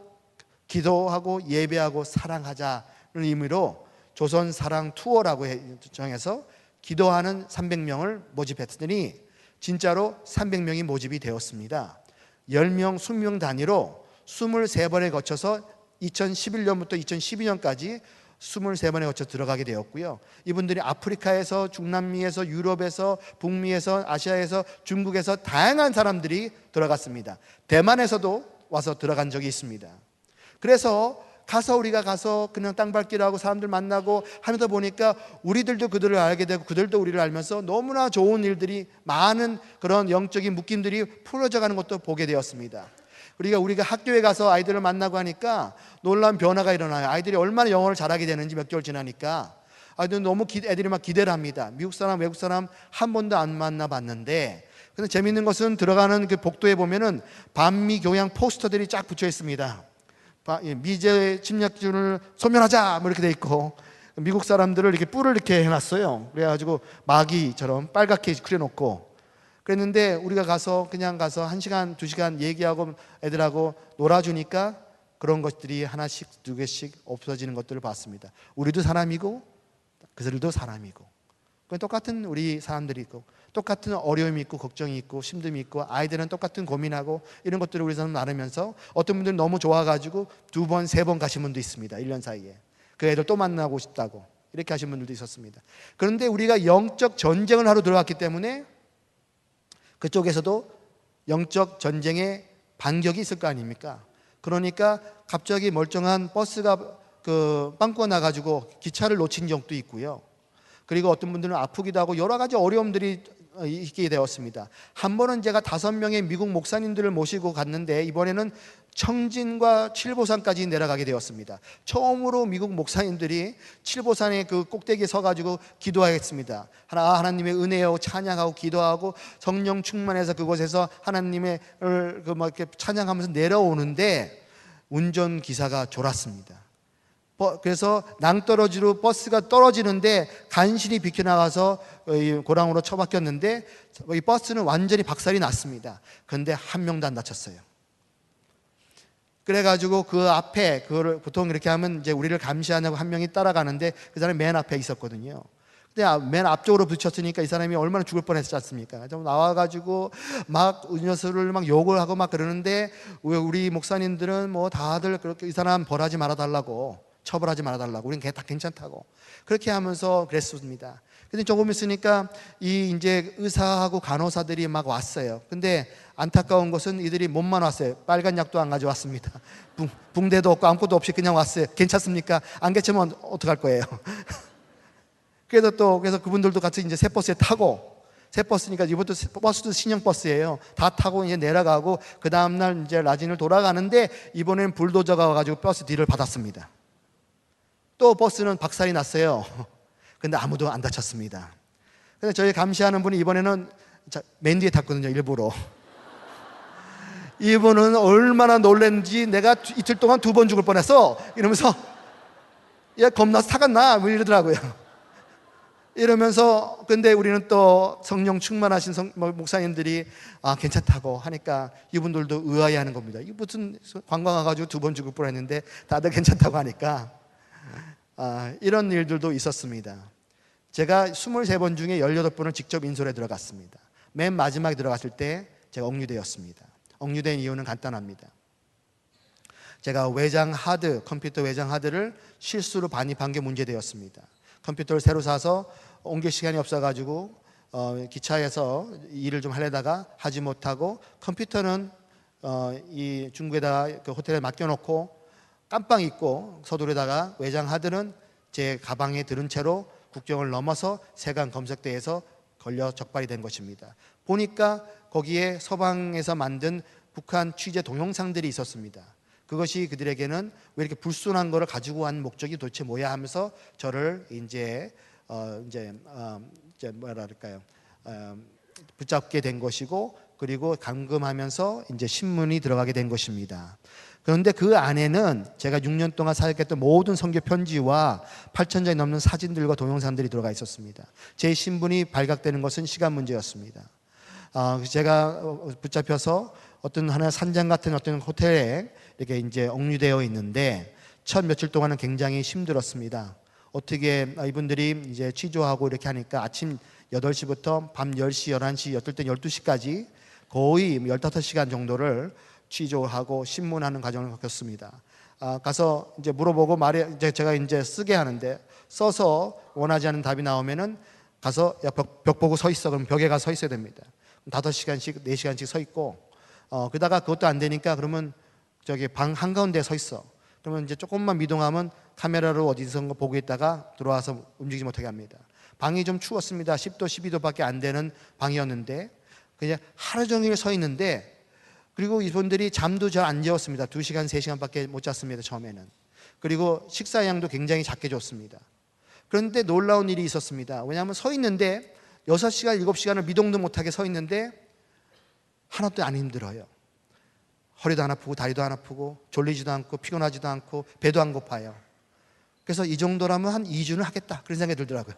기도하고 예배하고 사랑하자는 의미로 조선 사랑 투어라고 정해서 기도하는 300명을 모집했더니 진짜로 300명이 모집이 되었습니다 10명, 20명 단위로 23번에 거쳐서 2011년부터 2012년까지 23번에 거쳐 들어가게 되었고요. 이분들이 아프리카에서 중남미에서 유럽에서 북미에서 아시아에서 중국에서 다양한 사람들이 들어갔습니다. 대만에서도 와서 들어간 적이 있습니다. 그래서 가서 우리가 가서 그냥 땅 밟기를 하고 사람들 만나고 하면서 보니까 우리들도 그들을 알게 되고 그들도 우리를 알면서 너무나 좋은 일들이 많은 그런 영적인 묶임들이 풀어져 가는 것도 보게 되었습니다. 우리가 우리가 학교에 가서 아이들을 만나고 하니까 놀라운 변화가 일어나요. 아이들이 얼마나 영어를 잘하게 되는지 몇 개월 지나니까 아이들은 너무 기, 애들이 막 기대를 합니다. 미국 사람, 외국 사람 한 번도 안 만나 봤는데 근데 재밌는 것은 들어가는 그 복도에 보면은 반미 교양 포스터들이 쫙 붙여 있습니다. 예, 미제 침략주를 소멸하자 뭐 이렇게 돼 있고 미국 사람들을 이렇게 뿔을 이렇게 해놨어요. 그래가지고 마귀처럼 빨갛게 그려놓고 그랬는데 우리가 가서 그냥 가서 한 시간 두 시간 얘기하고 애들하고 놀아주니까 그런 것들이 하나씩 두 개씩 없어지는 것들을 봤습니다. 우리도 사람이고 그들도 사람이고 똑같은 우리 사람들이 있고 똑같은 어려움이 있고 걱정이 있고 힘듦이 있고 아이들은 똑같은 고민하고 이런 것들을 우리 사람 나누면서 어떤 분들은 너무 좋아가지고 두 번, 세 번 가신 분도 있습니다. 1년 사이에. 그 애들 또 만나고 싶다고. 이렇게 하신 분들도 있었습니다. 그런데 우리가 영적 전쟁을 하러 들어갔기 때문에 그쪽에서도 영적 전쟁의 반격이 있을 거 아닙니까? 그러니까 갑자기 멀쩡한 버스가 그 빵꾸가 나가지고 기차를 놓친 적도 있고요. 그리고 어떤 분들은 아프기도 하고 여러 가지 어려움들이 있게 되었습니다. 한 번은 제가 다섯 명의 미국 목사님들을 모시고 갔는데 이번에는 청진과 칠보산까지 내려가게 되었습니다. 처음으로 미국 목사님들이 칠보산의 그 꼭대기에 서가지고 기도하겠습니다. 하나 하나님의 은혜요 찬양하고 기도하고 성령 충만해서 그곳에서 하나님의 그막 이렇게 찬양하면서 내려오는데 운전 기사가 졸았습니다. 그래서 낭떠러지로 버스가 떨어지는데 간신히 비켜나가서 고랑으로 처박혔는데 이 버스는 완전히 박살이 났습니다. 그런데 한 명도 안 다쳤어요. 그래가지고 그 앞에 그거를 보통 이렇게 하면 이제 우리를 감시하냐고 한 명이 따라가는데 그 사람이 맨 앞에 있었거든요. 근데 아, 맨 앞쪽으로 붙였으니까 이 사람이 얼마나 죽을 뻔했지 않습니까? 좀 나와가지고 막 은여수를 막 욕을 하고 막 그러는데 왜 우리 목사님들은 뭐 다들 그렇게 이 사람 벌하지 말아달라고 처벌하지 말아달라고 우리는 다 괜찮다고 그렇게 하면서 그랬습니다. 근데 조금 있으니까 이 이제 의사하고 간호사들이 막 왔어요. 근데 안타까운 것은 이들이 몸만 왔어요. 빨간 약도 안 가져왔습니다. 붕, 붕대도 없고 아무것도 없이 그냥 왔어요. 괜찮습니까? 안 괜찮으면 어떡할 거예요? 그래서 또 그래서 그분들도 같이 이제 새 버스에 타고 새 버스니까 이것도 버스도 신형 버스예요. 다 타고 이제 내려가고 그 다음 날 이제 라진을 돌아가는데 이번엔 불도저가 와가지고 버스 뒤를 받았습니다. 또 버스는 박살이 났어요. 근데 아무도 안 다쳤습니다. 근데 저희 감시하는 분이 이번에는 맨 뒤에 탔거든요, 일부러. 이분은 얼마나 놀랬는지 내가 두- 이틀 동안 두 번 죽을 뻔했어. 이러면서 야 겁나서 타갔나? 뭐 이러더라고요. 이러면서 근데 우리는 또 성령 충만하신 성- 뭐 목사님들이 아 괜찮다고 하니까 이분들도 의아해하는 겁니다. 이 무슨 관광 와가지고 두 번 죽을 뻔했는데 다들 괜찮다고 하니까 아, 이런 일들도 있었습니다. 제가 23번 중에 18번을 직접 인솔에 들어갔습니다. 맨 마지막에 들어갔을 때 제가 억류되었습니다. 억류된 이유는 간단합니다. 제가 외장 하드, 컴퓨터 외장 하드를 실수로 반입한 게 문제되었습니다. 컴퓨터를 새로 사서 옮길 시간이 없어가지고 어, 기차에서 일을 좀 하려다가 하지 못하고 컴퓨터는 어, 이 중국에다 그 호텔에 맡겨놓고 깜빵 잊고 서둘에다가 외장 하드는 제 가방에 들은 채로 국경을 넘어서 세관 검색대에서 걸려 적발이 된 것입니다. 보니까 거기에 서방에서 만든 북한 취재 동영상들이 있었습니다. 그것이 그들에게는 왜 이렇게 불순한 거를 가지고 간 목적이 도대체 뭐야 하면서 저를 이제 어 이제 어 이제 뭐라 그럴까요? 어 붙잡게 된 것이고 그리고 감금하면서 이제 신문이 들어가게 된 것입니다. 그런데 그 안에는 제가 6년 동안 사역했던 모든 선교 편지와 8천 장이 넘는 사진들과 동영상들이 들어가 있었습니다. 제 신분이 발각되는 것은 시간 문제였습니다. 아, 제가 어, 붙잡혀서 어떤 하나 산장 같은 어떤 호텔에 이렇게 이제 억류되어 있는데 첫 며칠 동안은 굉장히 힘들었습니다. 어떻게 아, 이분들이 이제 취조하고 이렇게 하니까 아침 8시부터 밤 10시, 11시, 어떨 땐 12시까지 거의 15시간 정도를 취조하고 신문하는 과정을 겪었습니다. 아, 가서 이제 물어보고 말에 이제 제가 이제 쓰게 하는데 써서 원하지 않는 답이 나오면은 가서 야, 벽, 벽 보고 서 있어. 그럼 벽에 가서 서 있어야 됩니다. 다섯 시간씩, 네 시간씩 서 있고, 어, 그러다가 그것도 안 되니까 그러면 저기 방 한가운데 서 있어. 그러면 이제 조금만 미동하면 카메라로 어디선가 보고 있다가 들어와서 움직이지 못하게 합니다. 방이 좀 추웠습니다. 10도, 12도밖에 안 되는 방이었는데, 그냥 하루 종일 서 있는데, 그리고 이분들이 잠도 잘 안 재웠습니다. 2시간, 3시간밖에 못 잤습니다. 처음에는. 그리고 식사 양도 굉장히 작게 줬습니다. 그런데 놀라운 일이 있었습니다. 왜냐하면 서 있는데 6시간, 7시간을 미동도 못하게 서 있는데 하나도 안 힘들어요. 허리도 안 아프고 다리도 안 아프고 졸리지도 않고 피곤하지도 않고 배도 안 고파요. 그래서 이 정도라면 한 2주는 하겠다. 그런 생각이 들더라고요.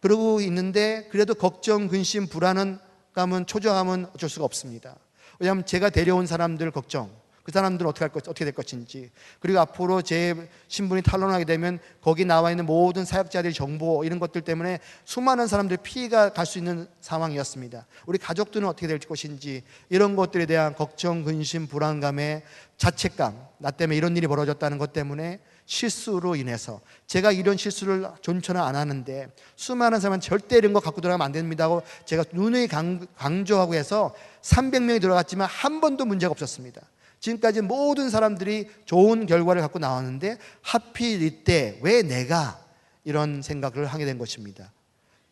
그러고 있는데 그래도 걱정, 근심, 불안은 감은 초조함은 어쩔 수가 없습니다. 왜냐하면 제가 데려온 사람들 걱정, 그 사람들은 어떻게 할 것, 어떻게 될 것인지, 그리고 앞으로 제 신분이 탄론하게 되면 거기 나와 있는 모든 사역자들의 정보 이런 것들 때문에 수많은 사람들의 피해가 갈 수 있는 상황이었습니다. 우리 가족들은 어떻게 될 것인지 이런 것들에 대한 걱정, 근심, 불안감에 자책감, 나 때문에 이런 일이 벌어졌다는 것 때문에 실수로 인해서 제가 이런 실수를 존처는 안 하는데 수많은 사람은 절대 이런 거 갖고 들어가면 안 됩니다고 제가 강- 강조하고 해서 300명이 들어갔지만 한 번도 문제가 없었습니다. 지금까지 모든 사람들이 좋은 결과를 갖고 나왔는데 하필 이때 왜 내가 이런 생각을 하게 된 것입니다.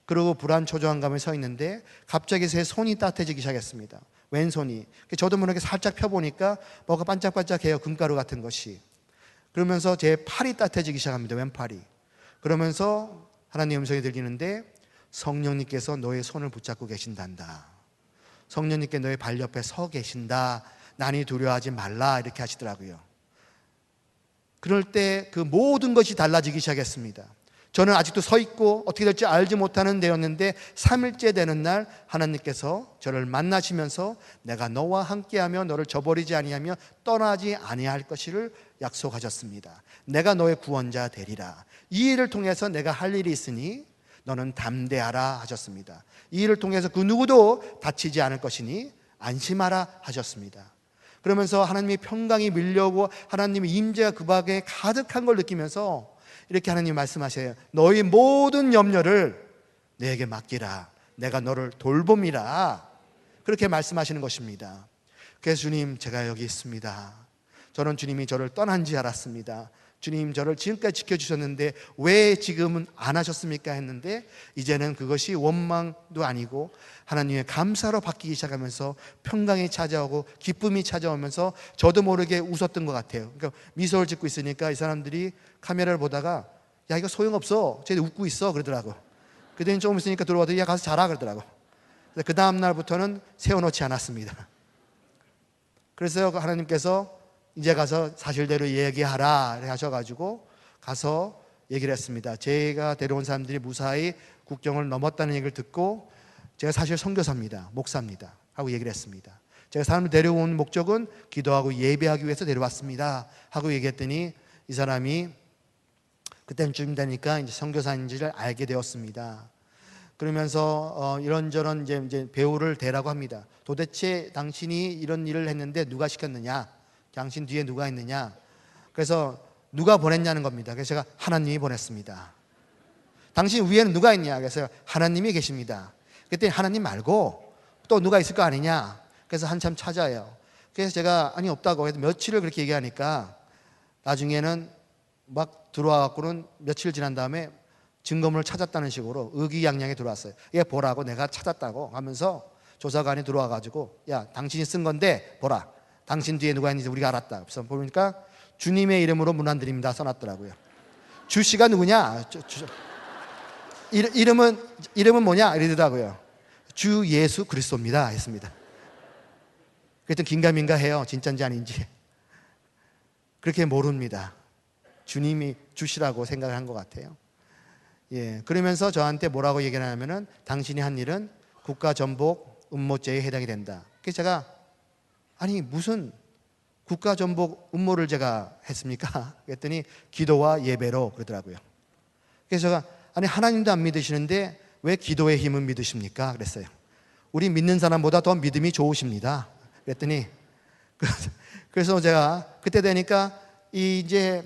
그리고 불안 초조한 감에 서 있는데 갑자기 제 손이 따뜻해지기 시작했습니다. 왼손이. 저도 모르게 살짝 펴보니까 뭐가 반짝반짝해요. 금가루 같은 것이. 그러면서 제 팔이 따뜻해지기 시작합니다. 왼팔이. 그러면서 하나님 음성이 들리는데 성령님께서 너의 손을 붙잡고 계신단다. 성령님께 너의 발 옆에 서 계신다. 난이 두려워하지 말라. 이렇게 하시더라고요. 그럴 때 그 모든 것이 달라지기 시작했습니다. 저는 아직도 서 있고 어떻게 될지 알지 못하는 데였는데 3일째 되는 날 하나님께서 저를 만나시면서 내가 너와 함께하며 너를 저버리지 아니하며 떠나지 아니할 것을 약속하셨습니다. 내가 너의 구원자 되리라. 이 일을 통해서 내가 할 일이 있으니 너는 담대하라 하셨습니다. 이 일을 통해서 그 누구도 다치지 않을 것이니 안심하라 하셨습니다. 그러면서 하나님의 평강이 밀려오고 하나님의 임재가 그 밖에 가득한 걸 느끼면서 이렇게 하나님 말씀하세요. 너희 모든 염려를 내게 맡기라. 내가 너를 돌봄이라. 그렇게 말씀하시는 것입니다. 그래서 주님, 제가 여기 있습니다. 저는 주님이 저를 떠난지 알았습니다. 주님 저를 지금까지 지켜주셨는데 왜 지금은 안 하셨습니까? 했는데 이제는 그것이 원망도 아니고 하나님의 감사로 바뀌기 시작하면서 평강이 찾아오고 기쁨이 찾아오면서 저도 모르게 웃었던 것 같아요. 그러니까 미소를 짓고 있으니까 이 사람들이 카메라를 보다가 야 이거 소용없어. 쟤 웃고 있어 그러더라고. 그랬더니 조금 있으니까 들어와도 야 가서 자라 그러더라고. 그 다음 날부터는 세워놓지 않았습니다. 그래서 하나님께서 이제 가서 사실대로 얘기하라 하셔가지고 가서 얘기를 했습니다. 제가 데려온 사람들이 무사히 국경을 넘었다는 얘기를 듣고 제가 사실 선교사입니다. 목사입니다. 하고 얘기를 했습니다. 제가 사람을 데려온 목적은 기도하고 예배하기 위해서 데려왔습니다. 하고 얘기했더니 이 사람이 그때쯤 되니까 이제 선교사인지를 알게 되었습니다. 그러면서 어, 이런저런 이제, 이제 배우를 대라고 합니다. 도대체 당신이 이런 일을 했는데 누가 시켰느냐? 당신 뒤에 누가 있느냐? 그래서 누가 보냈냐는 겁니다. 그래서 제가 하나님이 보냈습니다. 당신 위에는 누가 있냐? 그래서 하나님이 계십니다. 그때 하나님 말고 또 누가 있을 거 아니냐? 그래서 한참 찾아요. 그래서 제가 아니 없다고 해도 며칠을 그렇게 얘기하니까 나중에는 막 들어와 갖고는 며칠 지난 다음에 증거물을 찾았다는 식으로 의기양양에 들어왔어요. 얘 보라고 내가 찾았다고 하면서 조사관이 들어와 가지고 야 당신이 쓴 건데 보라. 당신 뒤에 누가 있는지 우리가 알았다. 그래서 보니까 주님의 이름으로 문안 드립니다 써놨더라고요. 주 씨가 누구냐? 주, 주, 이름- 이름은 이름은 뭐냐? 이러더라고요. 주 예수 그리스도입니다. 했습니다. 그랬더니 긴가민가 해요. 진짜인지 아닌지. 그렇게 모릅니다. 주님이 주시라고 생각을 한 것 같아요. 예. 그러면서 저한테 뭐라고 얘기를 하냐면은 당신이 한 일은 국가 전복 음모죄에 해당이 된다. 그래서 제가 아니 무슨 국가 전복 음모를 제가 했습니까? 그랬더니 기도와 예배로 그러더라고요. 그래서 제가 아니 하나님도 안 믿으시는데 왜 기도의 힘을 믿으십니까? 그랬어요. 우리 믿는 사람보다 더 믿음이 좋으십니다. 그랬더니 그래서- 제가 그때 되니까 이 이제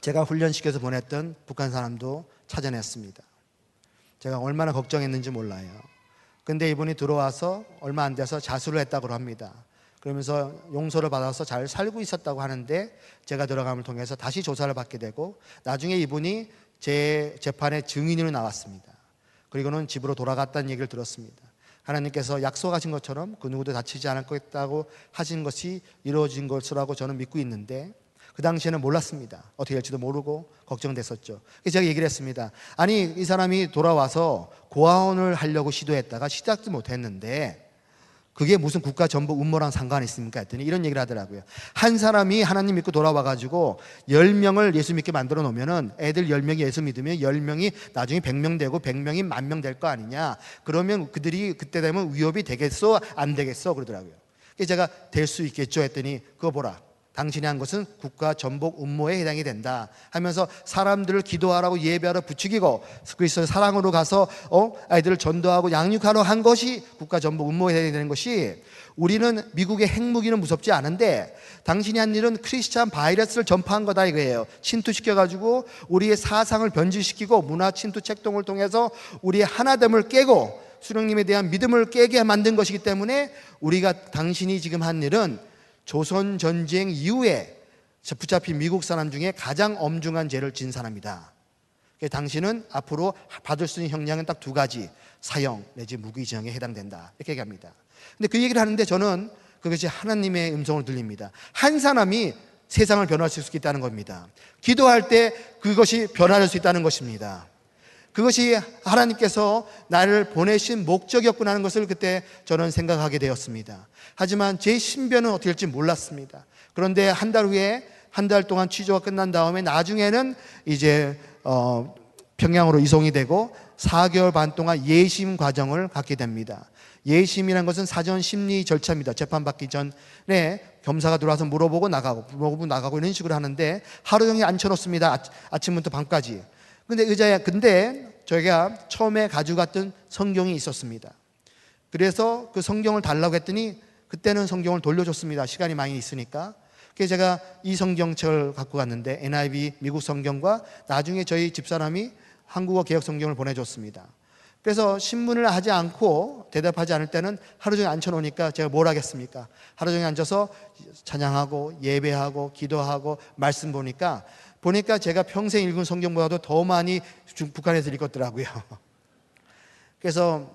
제가 훈련시켜서 보냈던 북한 사람도 찾아냈습니다. 제가 얼마나 걱정했는지 몰라요. 근데 이분이 들어와서 얼마 안 돼서 자수를 했다고 합니다. 그러면서 용서를 받아서 잘 살고 있었다고 하는데 제가 들어감을 통해서 다시 조사를 받게 되고 나중에 이분이 제 재판의 증인으로 나왔습니다. 그리고는 집으로 돌아갔다는 얘기를 들었습니다. 하나님께서 약속하신 것처럼 그 누구도 다치지 않을 것이다고 하신 것이 이루어진 것이라고 저는 믿고 있는데 그 당시에는 몰랐습니다. 어떻게 될지도 모르고 걱정됐었죠. 그래서 제가 얘기를 했습니다. 아니 이 사람이 돌아와서 고아원을 하려고 시도했다가 시작도 못했는데 그게 무슨 국가 전복 음모랑 상관이 있습니까? 했더니 이런 얘기를 하더라고요. 한 사람이 하나님 믿고 돌아와가지고 10명을 예수 믿게 만들어 놓으면은 애들 10명이 예수 믿으면 10명이 나중에 100명 되고 100명이 만 명 될 거 아니냐. 그러면 그들이 그때 되면 위협이 되겠어? 안 되겠어? 그러더라고요. 그래서 제가 될 수 있겠죠? 했더니 그거 보라. 당신이 한 것은 국가 전복 음모에 해당이 된다 하면서 사람들을 기도하라고 예배하러 부추기고 그리스도의 사랑으로 가서 어 아이들을 전도하고 양육하러 한 것이 국가 전복 음모에 해당이 되는 것이 우리는 미국의 핵무기는 무섭지 않은데 당신이 한 일은 크리스찬 바이러스를 전파한 거다 이거예요. 침투시켜 가지고 우리의 사상을 변질시키고 문화 침투 책동을 통해서 우리의 하나됨을 깨고 수령님에 대한 믿음을 깨게 만든 것이기 때문에 우리가 당신이 지금 한 일은 조선 전쟁 이후에 붙잡힌 미국 사람 중에 가장 엄중한 죄를 진 사람이다. 그래서 당신은 앞으로 받을 수 있는 형량은 딱 두 가지 사형 내지 무기징역에 해당된다 이렇게 얘기합니다. 근데 그 얘기를 하는데 저는 그것이 하나님의 음성을 들립니다. 한 사람이 세상을 변화시킬 수 있다는 겁니다. 기도할 때 그것이 변화될 수 있다는 것입니다. 그것이 하나님께서 나를 보내신 목적이었구나 하는 것을 그때 저는 생각하게 되었습니다. 하지만 제 신변은 어떻게 될지 몰랐습니다. 그런데 한 달 후에 한 달 동안 취조가 끝난 다음에 나중에는 이제 어, 평양으로 이송이 되고 4개월 반 동안 예심 과정을 갖게 됩니다. 예심이라는 것은 사전 심리 절차입니다. 재판받기 전에 검사가 들어와서 물어보고 나가고 물어보고 나가고 이런 식으로 하는데 하루 종일 앉혀놓습니다. 아- 아침부터 밤까지. 근데 의자에 근데 저희가 처음에 가져갔던 성경이 있었습니다. 그래서 그 성경을 달라고 했더니 그때는 성경을 돌려줬습니다. 시간이 많이 있으니까. 그래서 제가 이 성경책을 갖고 갔는데 NIV 미국 성경과 나중에 저희 집사람이 한국어 개혁 성경을 보내줬습니다. 그래서 신문을 하지 않고 대답하지 않을 때는 하루 종일 앉혀놓으니까 제가 뭘 하겠습니까? 하루 종일 앉아서 찬양하고 예배하고 기도하고 말씀 보니까 보니까 제가 평생 읽은 성경보다도 더 많이 중- 북한에서 읽었더라고요. 그래서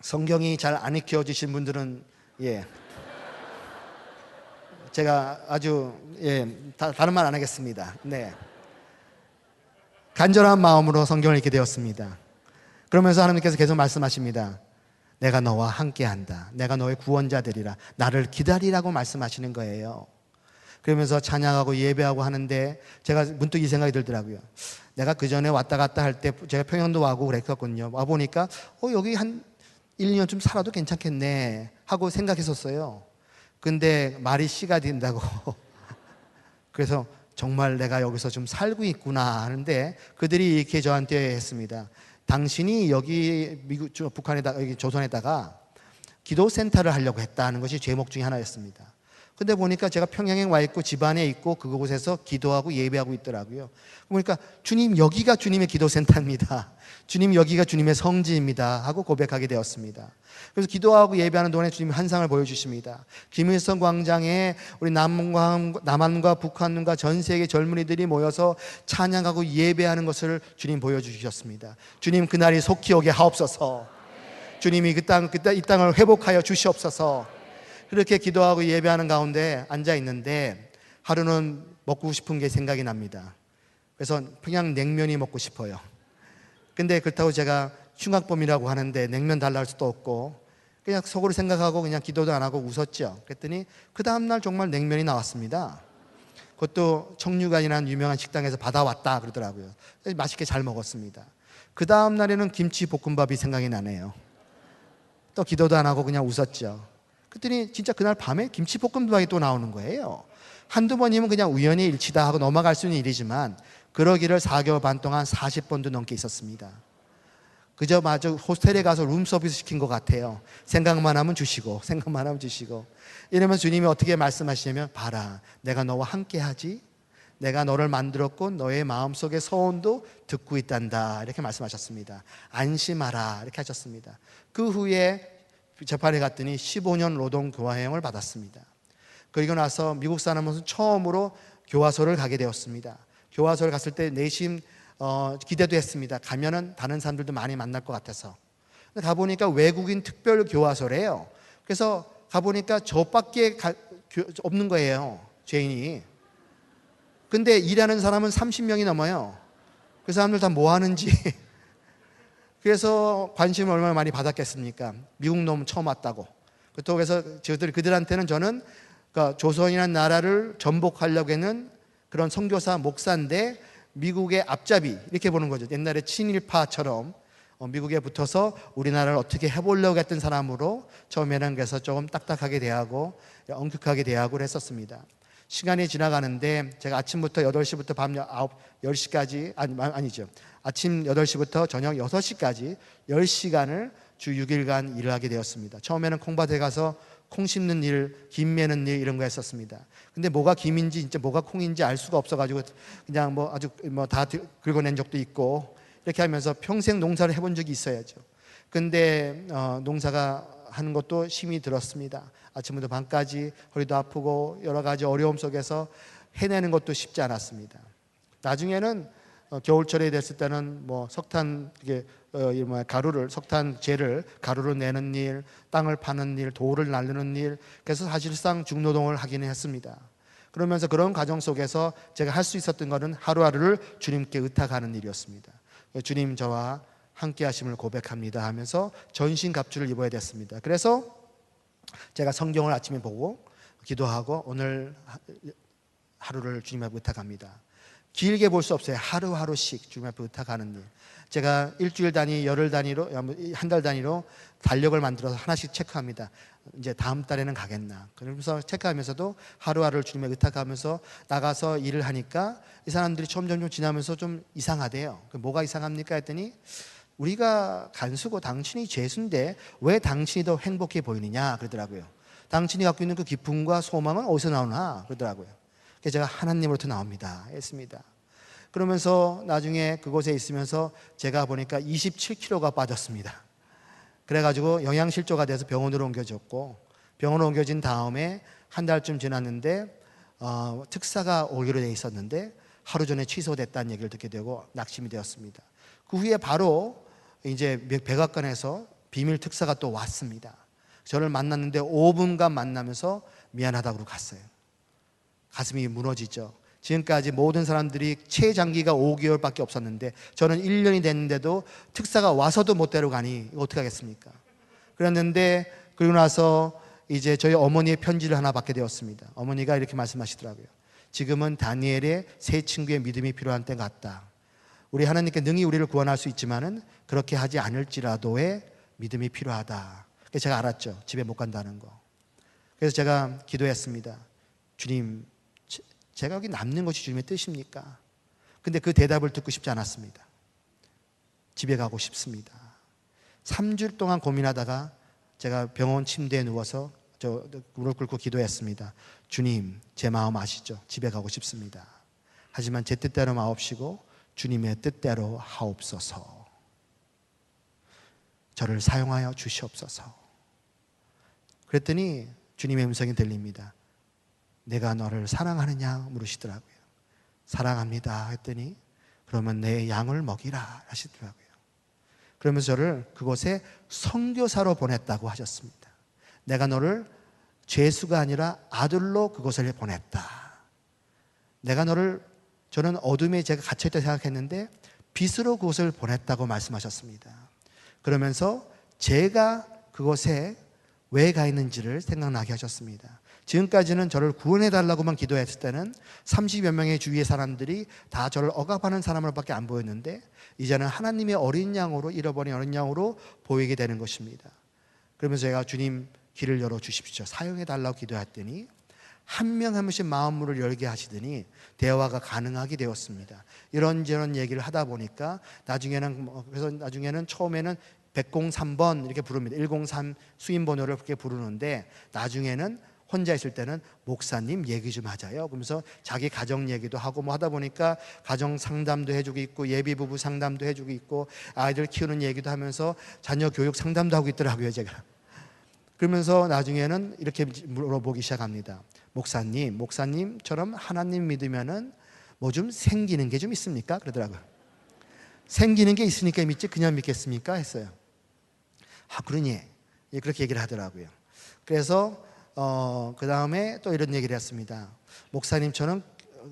성경이 잘 안 익혀지신 분들은 예 제가 아주 예 다, 다른 말 안 하겠습니다. 네 간절한 마음으로 성경을 읽게 되었습니다. 그러면서 하나님께서 계속 말씀하십니다. 내가 너와 함께 한다. 내가 너의 구원자 되리라. 나를 기다리라고 말씀하시는 거예요. 그러면서 찬양하고 예배하고 하는데 제가 문득 이 생각이 들더라고요. 내가 그 전에 왔다 갔다 할 때 제가 평양도 와고 그랬었거든요. 와 보니까 어 여기 한 1, 2년 좀 살아도 괜찮겠네 하고 생각했었어요. 근데 말이 씨가 된다고 그래서 정말 내가 여기서 좀 살고 있구나 하는데 그들이 이렇게 저한테 했습니다. 당신이 여기 미국 저 북한에다 여기 조선에다가 기도 센터를 하려고 했다는 것이 제목 중에 하나였습니다. 근데 보니까 제가 평양에 와 있고 집안에 있고 그곳에서 기도하고 예배하고 있더라고요. 그러니까 주님 여기가 주님의 기도 센터입니다. 주님 여기가 주님의 성지입니다. 하고 고백하게 되었습니다. 그래서 기도하고 예배하는 동안에 주님 한 상을 보여주십니다. 김일성 광장에 우리 남과, 남한과 북한과 전 세계 젊은이들이 모여서 찬양하고 예배하는 것을 주님 보여주셨습니다. 주님 그날이 속히 오게 하옵소서. 주님이 그 땅, 그 땅, 이 땅을 회복하여 주시옵소서. 그렇게 기도하고 예배하는 가운데 앉아 있는데 하루는 먹고 싶은 게 생각이 납니다. 그래서 평양 냉면이 먹고 싶어요. 근데 그렇다고 제가 흉악범이라고 하는데 냉면 달라 할 수도 없고 그냥 속으로 생각하고 그냥 기도도 안 하고 웃었죠. 그랬더니 그 다음날 정말 냉면이 나왔습니다. 그것도 청류관이라는 유명한 식당에서 받아왔다 그러더라고요. 맛있게 잘 먹었습니다. 그 다음날에는 김치 볶음밥이 생각이 나네요. 또 기도도 안 하고 그냥 웃었죠. 그랬더니 진짜 그날 밤에 김치볶음밥이 또 나오는 거예요. 한두 번이면 그냥 우연히 일치다 하고 넘어갈 수 있는 일이지만 그러기를 4개월 반 동안 40번도 넘게 있었습니다. 그저 마저 호스텔에 가서 룸 서비스 시킨 것 같아요. 생각만 하면 주시고, 생각만 하면 주시고. 이러면 주님이 어떻게 말씀하시냐면, 봐라, 내가 너와 함께 하지? 내가 너를 만들었고, 너의 마음속의 소원도 듣고 있단다. 이렇게 말씀하셨습니다. 안심하라. 이렇게 하셨습니다. 그 후에 재판에 갔더니 15년 노동 교화형을 받았습니다. 그리고 나서 미국 사람으로서 처음으로 교화소를 가게 되었습니다. 교화소를 갔을 때 내심 어, 기대도 했습니다. 가면은 다른 사람들도 많이 만날 것 같아서. 가보니까 외국인 특별 교화소래요. 그래서 가보니까 저밖에 가, 교, 없는 거예요. 죄인이. 근데 일하는 사람은 30명이 넘어요. 그 사람들 다 뭐 하는지 그래서 관심을 얼마나 많이 받았겠습니까? 미국 놈 처음 왔다고. 또 그래서 저들 그들한테는 저는 그러니까 조선이라는 나라를 전복하려고 하는 그런 선교사 목사인데 미국의 앞잡이 이렇게 보는 거죠. 옛날에 친일파처럼 어, 미국에 붙어서 우리나라를 어떻게 해보려고 했던 사람으로 처음에는 그래서 조금 딱딱하게 대하고 엄격하게 대하고 했었습니다. 시간이 지나가는데 제가 아침부터 8시부터 밤 9, 10시까지 아니, 아니죠. 아침 8시부터 저녁 6시까지 10시간을 주 6일간 일을 하게 되었습니다. 처음에는 콩밭에 가서 콩 심는 일, 김 매는 일 이런 거 했었습니다. 근데 뭐가 김인지 진짜 뭐가 콩인지 알 수가 없어 가지고 그냥 뭐 아주 뭐 다 긁어낸 적도 있고 이렇게 하면서 평생 농사를 해본 적이 있어야죠. 근데 어, 농사가 하는 것도 힘이 들었습니다. 아침부터 밤까지 허리도 아프고 여러 가지 어려움 속에서 해내는 것도 쉽지 않았습니다. 나중에는 어, 겨울철에 됐을 때는 뭐 석탄 이게 어, 가루를 석탄 재를 가루로 내는 일, 땅을 파는 일, 돌을 날르는 일, 그래서 사실상 중노동을 하기는 했습니다. 그러면서 그런 과정 속에서 제가 할 수 있었던 것은 하루하루를 주님께 의탁하는 일이었습니다. 주님 저와 함께 하심을 고백합니다 하면서 전신 갑주를 입어야 됐습니다. 그래서 제가 성경을 아침에 보고 기도하고 오늘 하루를 주님 앞에 의탁합니다. 길게 볼 수 없어요. 하루하루씩 주님 앞에 부탁하는 일. 제가 일주일 단위, 열흘 단위로, 한 달 단위로 달력을 만들어서 하나씩 체크합니다. 이제 다음 달에는 가겠나. 그러면서 체크하면서도 하루하루를 주님에 의탁하면서 나가서 일을 하니까 이 사람들이 점점 좀 지나면서 좀 이상하대요. 뭐가 이상합니까? 했더니 우리가 간수고 당신이 죄수인데 왜 당신이 더 행복해 보이느냐 그러더라고요. 당신이 갖고 있는 그 기쁨과 소망은 어디서 나오나 그러더라고요. 제가 하나님으로부터 나옵니다. 했습니다. 그러면서 나중에 그곳에 있으면서 제가 보니까 27kg가 빠졌습니다. 그래가지고 영양실조가 돼서 병원으로 옮겨졌고 병원으로 옮겨진 다음에 한 달쯤 지났는데 어, 특사가 오기로 돼 있었는데 하루 전에 취소됐다는 얘기를 듣게 되고 낙심이 되었습니다. 그 후에 바로 이제 백악관에서 비밀 특사가 또 왔습니다. 저를 만났는데 5분간 만나면서 미안하다고 갔어요. 가슴이 무너지죠. 지금까지 모든 사람들이 최장기가 5개월밖에 없었는데 저는 1년이 됐는데도 특사가 와서도 못 데려가니 어떻게 하겠습니까? 그랬는데 그리고 나서 이제 저희 어머니의 편지를 하나 받게 되었습니다. 어머니가 이렇게 말씀하시더라고요. 지금은 다니엘의 세 친구의 믿음이 필요한 때 같다. 우리 하나님께 능히 우리를 구원할 수 있지만은 그렇게 하지 않을지라도의 믿음이 필요하다. 그래서 제가 알았죠. 집에 못 간다는 거. 그래서 제가 기도했습니다. 주님, 제- 제가 여기 남는 것이 주님의 뜻입니까? 근데 그 대답을 듣고 싶지 않았습니다. 집에 가고 싶습니다. 3주일 동안 고민하다가 제가 병원 침대에 누워서 저 무릎 꿇고 기도했습니다. 주님, 제 마음 아시죠? 집에 가고 싶습니다. 하지만 제 뜻대로 마옵시고 주님의 뜻대로 하옵소서. 저를 사용하여 주시옵소서. 그랬더니 주님의 음성이 들립니다. 내가 너를 사랑하느냐 물으시더라고요. 사랑합니다 했더니 그러면 내 양을 먹이라 하시더라고요. 그러면서 저를 그곳에 선교사로 보냈다고 하셨습니다. 내가 너를 죄수가 아니라 아들로 그곳을 보냈다. 내가 너를 저는 어둠에 제가 갇혀있다 생각했는데 빛으로 그곳을 보냈다고 말씀하셨습니다. 그러면서 제가 그곳에 왜 가 있는지를 생각나게 하셨습니다. 지금까지는 저를 구원해 달라고만 기도했을 때는 30여 명의 주위의 사람들이 다 저를 억압하는 사람으로밖에 안 보였는데 이제는 하나님의 어린 양으로 잃어버린 어린 양으로 보이게 되는 것입니다. 그러면서 제가 주님 길을 열어 주십시오. 사용해 달라고 기도했더니 한 명한 명씩 마음문을 열게 하시더니 대화가 가능하게 되었습니다. 이런저런 얘기를 하다 보니까 나중에는 뭐 그래서 나중에는 처음에는 103번 이렇게 부릅니다. 103 수인 번호를 그렇게 부르는데 나중에는 혼자 있을 때는 목사님 얘기 좀 하자요. 그러면서 자기 가정 얘기도 하고 뭐 하다 보니까 가정 상담도 해주고 있고 예비 부부 상담도 해주고 있고 아이들 키우는 얘기도 하면서 자녀 교육 상담도 하고 있더라고요 제가. 그러면서 나중에는 이렇게 물어보기 시작합니다. 목사님, 목사님처럼 하나님 믿으면은 뭐 좀 생기는 게 좀 있습니까? 그러더라고요. 생기는 게 있으니까 믿지 그냥 믿겠습니까? 했어요. 아, 그러니 예, 그렇게 얘기를 하더라고요. 그래서 어, 그 다음에 또 이런 얘기를 했습니다. 목사님처럼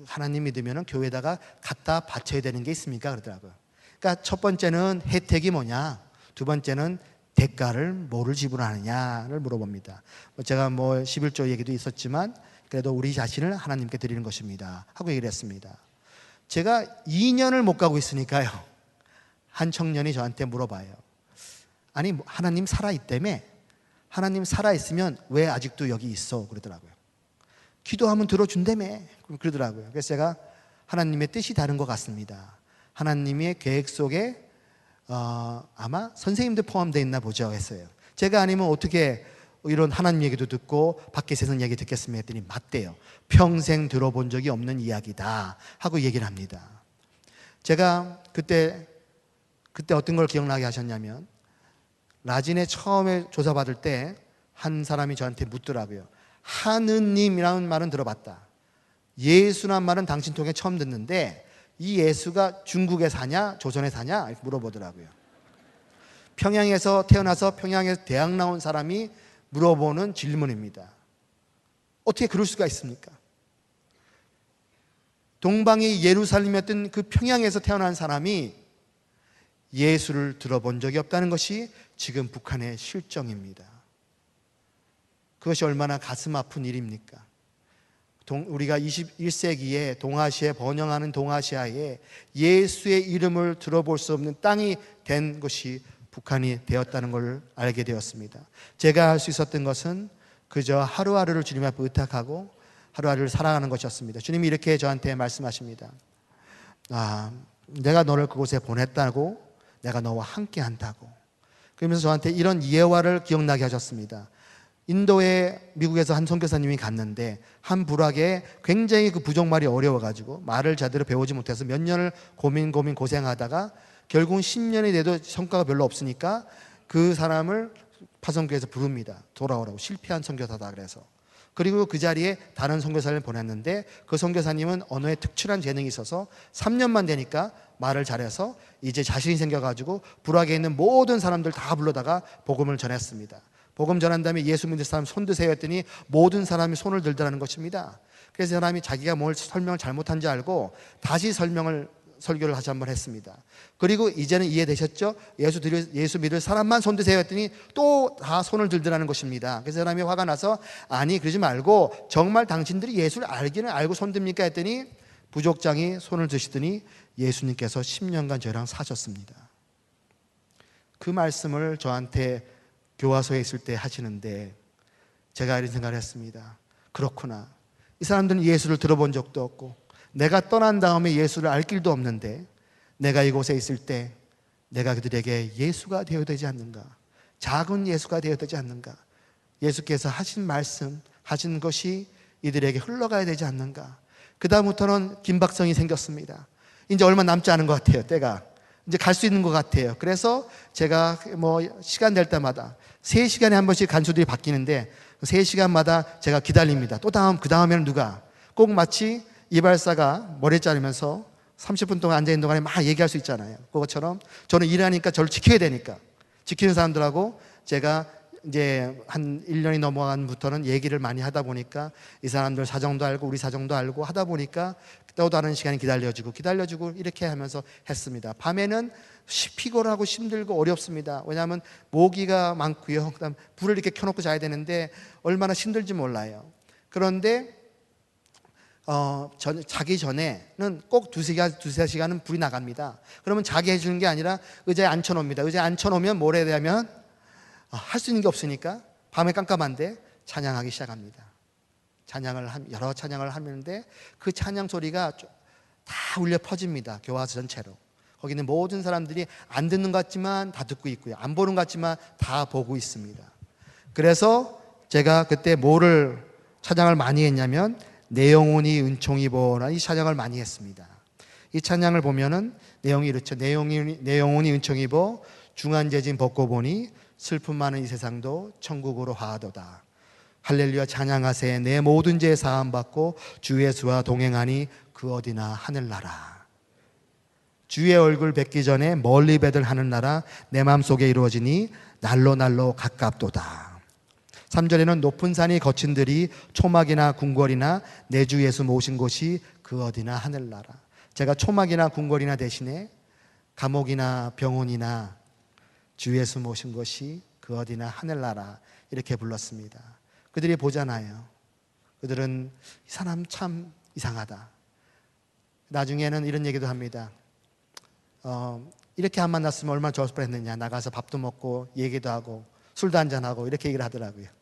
하나님 믿으면 교회에다가 갖다 바쳐야 되는 게 있습니까? 그러더라고요. 그러니까 첫 번째는 혜택이 뭐냐? 두 번째는 대가를 뭐를 지불하느냐를 물어봅니다. 뭐 제가 뭐 11조 얘기도 있었지만 그래도 우리 자신을 하나님께 드리는 것입니다. 하고 얘기를 했습니다. 제가 2년을 못 가고 있으니까요. 한 청년이 저한테 물어봐요. 아니 뭐 하나님 살아 있다며? 하나님 살아 있으면 왜 아직도 여기 있어? 그러더라고요. 기도하면 들어준다며? 그러더라고요. 그래서 제가 하나님의 뜻이 다른 것 같습니다. 하나님의 계획 속에 어, 아마 선생님들 포함되어 있나 보죠 했어요. 제가 아니면 어떻게 이런 하나님 얘기도 듣고 밖에 세상 얘기 듣겠습니까 했더니 맞대요. 평생 들어본 적이 없는 이야기다 하고 얘기를 합니다. 제가 그때 그때 어떤 걸 기억나게 하셨냐면 라진에 처음에 조사받을 때 한 사람이 저한테 묻더라고요. 하느님이라는 말은 들어봤다. 예수란 말은 당신 통해 처음 듣는데 이 예수가 중국에 사냐 조선에 사냐 이렇게 물어보더라고요. 평양에서 태어나서 평양에서 대학 나온 사람이 물어보는 질문입니다. 어떻게 그럴 수가 있습니까? 동방이 예루살렘이었던 그 평양에서 태어난 사람이 예수를 들어본 적이 없다는 것이 지금 북한의 실정입니다. 그것이 얼마나 가슴 아픈 일입니까? 동, 우리가 21세기에 동아시아에 번영하는 동아시아에 예수의 이름을 들어볼 수 없는 땅이 된 것이 북한이 되었다는 걸 알게 되었습니다. 제가 할 수 있었던 것은 그저 하루하루를 주님 앞에 의탁하고 하루하루를 살아가는 것이었습니다. 주님이 이렇게 저한테 말씀하십니다. 아, 내가 너를 그곳에 보냈다고 내가 너와 함께 한다고. 그러면서 저한테 이런 예화를 기억나게 하셨습니다. 인도에 미국에서 한 선교사님이 갔는데 한 부락에 굉장히 그 부족말이 어려워가지고 말을 제대로 배우지 못해서 몇 년을 고민 고민 고생하다가 결국 10년이 돼도 성과가 별로 없으니까 그 사람을 파송교에서 부릅니다. 돌아오라고 실패한 선교사다 그래서 그리고 그 자리에 다른 선교사를 보냈는데 그 선교사님은 언어에 특출한 재능이 있어서 3년만 되니까 말을 잘해서 이제 자신이 생겨가지고 불악에 있는 모든 사람들 다 불러다가 복음을 전했습니다. 복음 전한 다음에 예수 믿는 사람 손 드세요 했더니 모든 사람이 손을 들더라는 것입니다. 그래서 사람이 자기가 뭘 설명을 잘못한지 알고 다시 설명을 설교를 다시 한번 했습니다. 그리고 이제는 이해되셨죠? 예수 드릴, 예수 믿을 사람만 손 드세요 했더니 또 다 손을 들더라는 것입니다. 그래서 사람이 화가 나서 아니 그러지 말고 정말 당신들이 예수를 알기는 알고 손 듭니까 했더니 부족장이 손을 드시더니 예수님께서 10년간 저랑 사셨습니다. 그 말씀을 저한테 교화소에 있을 때 하시는데 제가 이런 생각을 했습니다. 그렇구나. 이 사람들은 예수를 들어본 적도 없고 내가 떠난 다음에 예수를 알 길도 없는데 내가 이곳에 있을 때 내가 그들에게 예수가 되어야 되지 않는가? 작은 예수가 되어야 되지 않는가? 예수께서 하신 말씀, 하신 것이 이들에게 흘러가야 되지 않는가? 그다음부터는 긴박성이 생겼습니다. 이제 얼마 남지 않은 것 같아요, 때가. 이제 갈 수 있는 것 같아요. 그래서 제가 뭐 시간 될 때마다 3시간에 한 번씩 간수들이 바뀌는데 3시간마다 제가 기다립니다. 또 다음, 그 다음에는 누가? 꼭 마치 이발사가 머리 자르면서 30분 동안 앉아있는 동안에 막 얘기할 수 있잖아요. 그것처럼 저는 일하니까 저를 지켜야 되니까. 지키는 사람들하고 제가 이제 한 1년이 넘어간부터는 얘기를 많이 하다 보니까 이 사람들 사정도 알고 우리 사정도 알고 하다 보니까 또 다른 시간이 기다려주고 기다려주고 이렇게 하면서 했습니다. 밤에는 시- 피곤하고 힘들고 어렵습니다. 왜냐하면 모기가 많고요. 그다음 불을 이렇게 켜놓고 자야 되는데 얼마나 힘들지 몰라요. 그런데 어, 전, 자기 전에는 꼭 두세 시간, 두세 시간은 불이 나갑니다. 그러면 자게 해주는 게 아니라 의자에 앉혀놓습니다. 의자에 앉혀놓으면 뭘 해야 되냐면 아, 할수 있는 게 없으니까 밤에 깜깜한데 찬양하기 시작합니다. 찬양을 한, 여러 찬양을 하는데 그 찬양 소리가 쭉다 울려 퍼집니다. 교화 전체로. 거기 는 모든 사람들이 안 듣는 것 같지만 다 듣고 있고요. 안 보는 것 같지만 다 보고 있습니다. 그래서 제가 그때 뭐를 찬양을 많이 했냐면 내 영혼이 은총이 보라 이 찬양을 많이 했습니다. 이 찬양을 보면은 내용이 이렇죠. 내 영혼이, 내 영혼이 은총이 보 중한 재진 벗고 보니 슬픔 많은 이 세상도 천국으로 화하도다. 할렐루야 찬양하세 내 모든 죄 사함 받고 주 예수와 동행하니 그 어디나 하늘나라. 주의 얼굴 뵙기 전에 멀리 배들 하는 나라 내 마음속에 이루어지니 날로 날로 가깝도다. 3절에는 높은 산이 거친 들이 초막이나 궁궐이나 내 주 예수 모신 곳이 그 어디나 하늘나라. 제가 초막이나 궁궐이나 대신에 감옥이나 병원이나 주 예수 모신 곳이 그 어디나 하늘나라 이렇게 불렀습니다. 그들이 보잖아요. 그들은 이 사람 참 이상하다. 나중에는 이런 얘기도 합니다. 어, 이렇게 안 만났으면 얼마나 좋을 뻔했느냐. 나가서 밥도 먹고 얘기도 하고 술도 한잔 하고 이렇게 얘기를 하더라고요.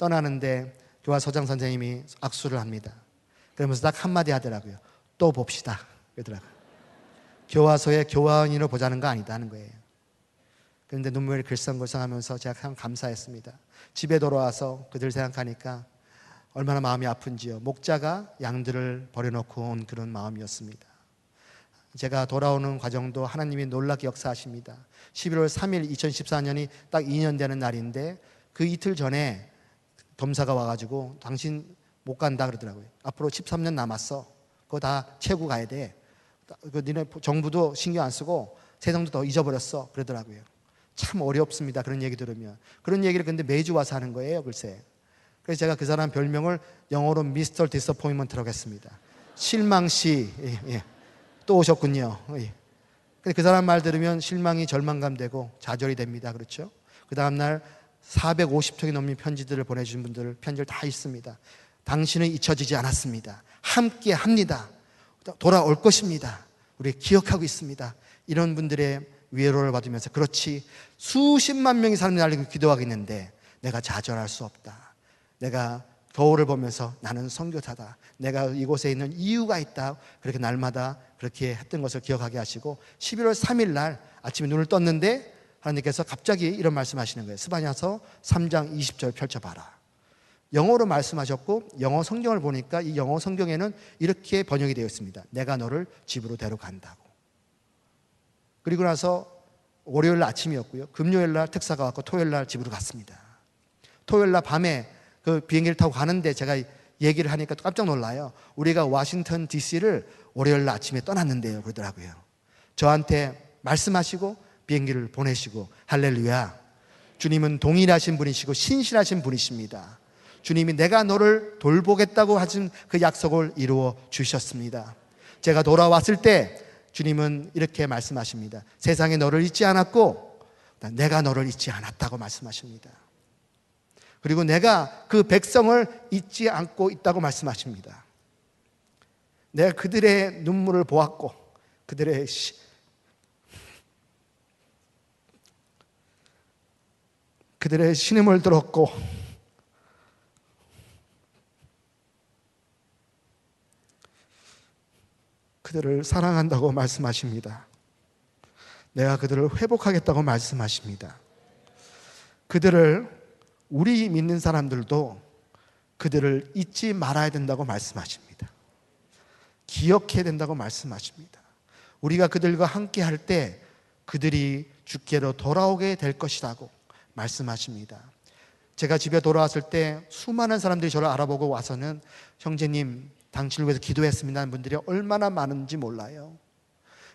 떠나는데 교화 소장 선생님이 악수를 합니다. 그러면서 딱 한마디 하더라고요. 또 봅시다. 그러더라고요. 교화소에 교화원으로 보자는 거 아니다 하는 거예요. 그런데 눈물이 글썽글썽하면서 제가 참 감사했습니다. 집에 돌아와서 그들 생각하니까 얼마나 마음이 아픈지요. 목자가 양들을 버려놓고 온 그런 마음이었습니다. 제가 돌아오는 과정도 하나님이 놀랍게 역사하십니다. 11월 3일 2014년이 딱 2년 되는 날인데 그 이틀 전에 검사가 와가지고 당신 못 간다 그러더라고요. 앞으로 13년 남았어. 그거 다 채고 가야 돼. 그 니네 정부도 신경 안 쓰고 세상도 더 잊어버렸어. 그러더라고요. 참 어렵습니다. 그런 얘기 들으면. 그런 얘기를 근데 매주 와서 하는 거예요. 글쎄. 그래서 제가 그 사람 별명을 영어로 Mr. Disappointment라고 했습니다. 실망 씨. 예, 예. 또 오셨군요. 예. 근데 그 사람 말 들으면 실망이 절망감 되고 좌절이 됩니다. 그렇죠? 그 다음날 450통이 넘는 편지들을 보내주신 분들 편지를 다 읽습니다. 당신은 잊혀지지 않았습니다. 함께 합니다. 돌아올 것입니다. 우리 기억하고 있습니다. 이런 분들의 위로를 받으면서 그렇지 수십만 명의 사람들이 날리고 기도하고 있는데 내가 좌절할 수 없다. 내가 거울을 보면서 나는 선교사다. 내가 이곳에 있는 이유가 있다. 그렇게 날마다 그렇게 했던 것을 기억하게 하시고 11월 3일 날 아침에 눈을 떴는데 하나님께서 갑자기 이런 말씀하시는 거예요. 스바냐서 3장 20절 펼쳐봐라. 영어로 말씀하셨고 영어 성경을 보니까 이 영어 성경에는 이렇게 번역이 되어 있습니다. 내가 너를 집으로 데려간다고. 그리고 나서 월요일 날 아침이었고요. 금요일 날 특사가 왔고 토요일 날 집으로 갔습니다. 토요일 날 밤에 그 비행기를 타고 가는데 제가 얘기를 하니까 또 깜짝 놀라요. 우리가 워싱턴 DC를 월요일 날 아침에 떠났는데요. 그러더라고요. 저한테 말씀하시고 비행기를 보내시고 할렐루야. 주님은 동일하신 분이시고 신실하신 분이십니다. 주님이 내가 너를 돌보겠다고 하신 그 약속을 이루어 주셨습니다. 제가 돌아왔을 때 주님은 이렇게 말씀하십니다. 세상에 너를 잊지 않았고 내가 너를 잊지 않았다고 말씀하십니다. 그리고 내가 그 백성을 잊지 않고 있다고 말씀하십니다. 내가 그들의 눈물을 보았고 그들의 그들의 신음을 들었고 그들을 사랑한다고 말씀하십니다. 내가 그들을 회복하겠다고 말씀하십니다. 그들을 우리 믿는 사람들도 그들을 잊지 말아야 된다고 말씀하십니다. 기억해야 된다고 말씀하십니다. 우리가 그들과 함께 할 때 그들이 주께로 돌아오게 될 것이라고 말씀하십니다. 제가 집에 돌아왔을 때 수많은 사람들이 저를 알아보고 와서는 형제님 당신을 위해서 기도했습니다 하는 분들이 얼마나 많은지 몰라요.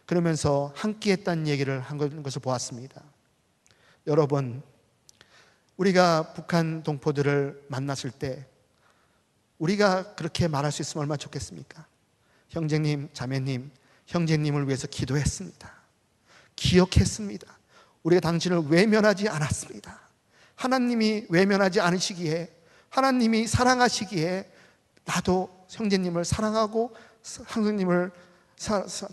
그러면서 함께 했다는 얘기를 한 것을 보았습니다. 여러분, 우리가 북한 동포들을 만났을 때 우리가 그렇게 말할 수 있으면 얼마나 좋겠습니까? 형제님, 자매님, 형제님을 위해서 기도했습니다. 기억했습니다. 우리가 당신을 외면하지 않았습니다. 하나님이 외면하지 않으시기에 하나님이 사랑하시기에 나도 형제님을 사랑하고 형제님을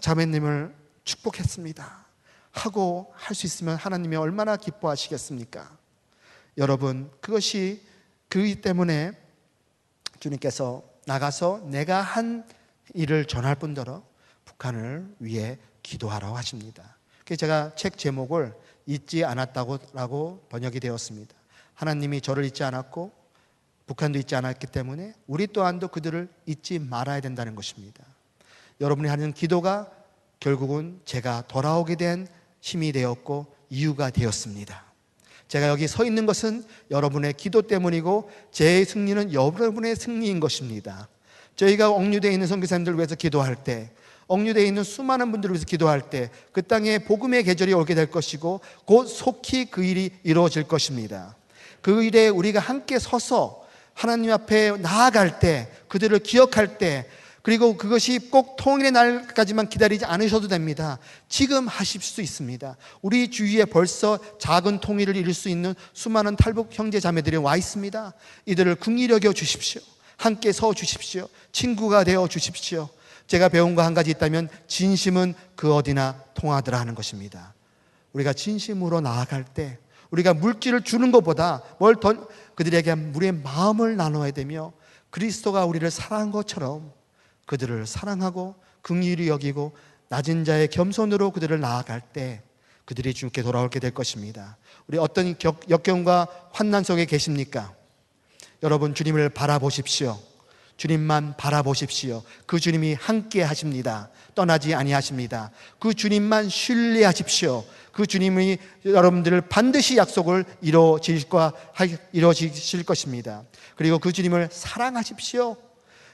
자매님을 축복했습니다. 하고 할 수 있으면 하나님이 얼마나 기뻐하시겠습니까? 여러분, 그것이 그이기 때문에 주님께서 나가서 내가 한 일을 전할 뿐더러 북한을 위해 기도하라고 하십니다. 그래서 제가 책 제목을 잊지 않았다고라고 번역이 되었습니다. 하나님이 저를 잊지 않았고 북한도 잊지 않았기 때문에 우리 또한도 그들을 잊지 말아야 된다는 것입니다. 여러분이 하는 기도가 결국은 제가 돌아오게 된 힘이 되었고 이유가 되었습니다. 제가 여기 서 있는 것은 여러분의 기도 때문이고 제 승리는 여러분의 승리인 것입니다. 저희가 억류되어 있는 선교사님들 위해서 기도할 때 억류되어 있는 수많은 분들을 위해서 기도할 때 그 땅에 복음의 계절이 오게 될 것이고 곧 속히 그 일이 이루어질 것입니다. 그 일에 우리가 함께 서서 하나님 앞에 나아갈 때 그들을 기억할 때 그리고 그것이 꼭 통일의 날까지만 기다리지 않으셔도 됩니다. 지금 하실 수 있습니다. 우리 주위에 벌써 작은 통일을 이룰 수 있는 수많은 탈북 형제 자매들이 와 있습니다. 이들을 여겨 주십시오. 함께 서 주십시오. 친구가 되어 주십시오. 제가 배운 거 한 가지 있다면 진심은 그 어디나 통하더라 하는 것입니다. 우리가 진심으로 나아갈 때 우리가 물질을 주는 것보다 뭘 더 그들에게 우리의 마음을 나눠야 되며 그리스도가 우리를 사랑한 것처럼 그들을 사랑하고 긍휼히 여기고 낮은 자의 겸손으로 그들을 나아갈 때 그들이 주님께 돌아오게 될 것입니다. 우리 어떤 역경과 환난 속에 계십니까? 여러분 주님을 바라보십시오. 주님만 바라보십시오. 그 주님이 함께 하십니다. 떠나지 아니하십니다. 그 주님만 신뢰하십시오. 그 주님이 여러분들을 반드시 약속을 이루어질 거 이루어질 것입니다. 그리고 그 주님을 사랑하십시오.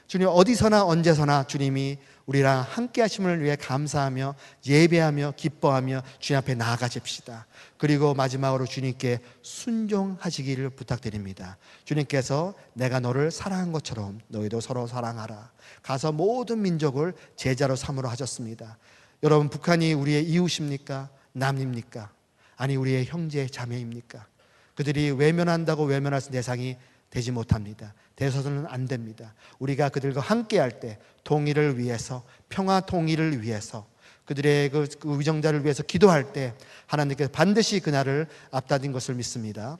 주님 어디서나 언제서나 주님이 우리랑 함께 하심을 위해 감사하며 예배하며 기뻐하며 주님 앞에 나아가십시다. 그리고 마지막으로 주님께 순종하시기를 부탁드립니다. 주님께서 내가 너를 사랑한 것처럼 너희도 서로 사랑하라. 가서 모든 민족을 제자로 삼으러 하셨습니다. 여러분 북한이 우리의 이웃입니까? 남입니까? 아니 우리의 형제 자매입니까? 그들이 외면한다고 외면할 대상이 되지 못합니다. 되서는 안 됩니다. 우리가 그들과 함께 할때 통일을 위해서 평화 통일을 위해서 그들의 그, 그 위정자를 위해서 기도할 때 하나님께서 반드시 그날을 앞다진 것을 믿습니다.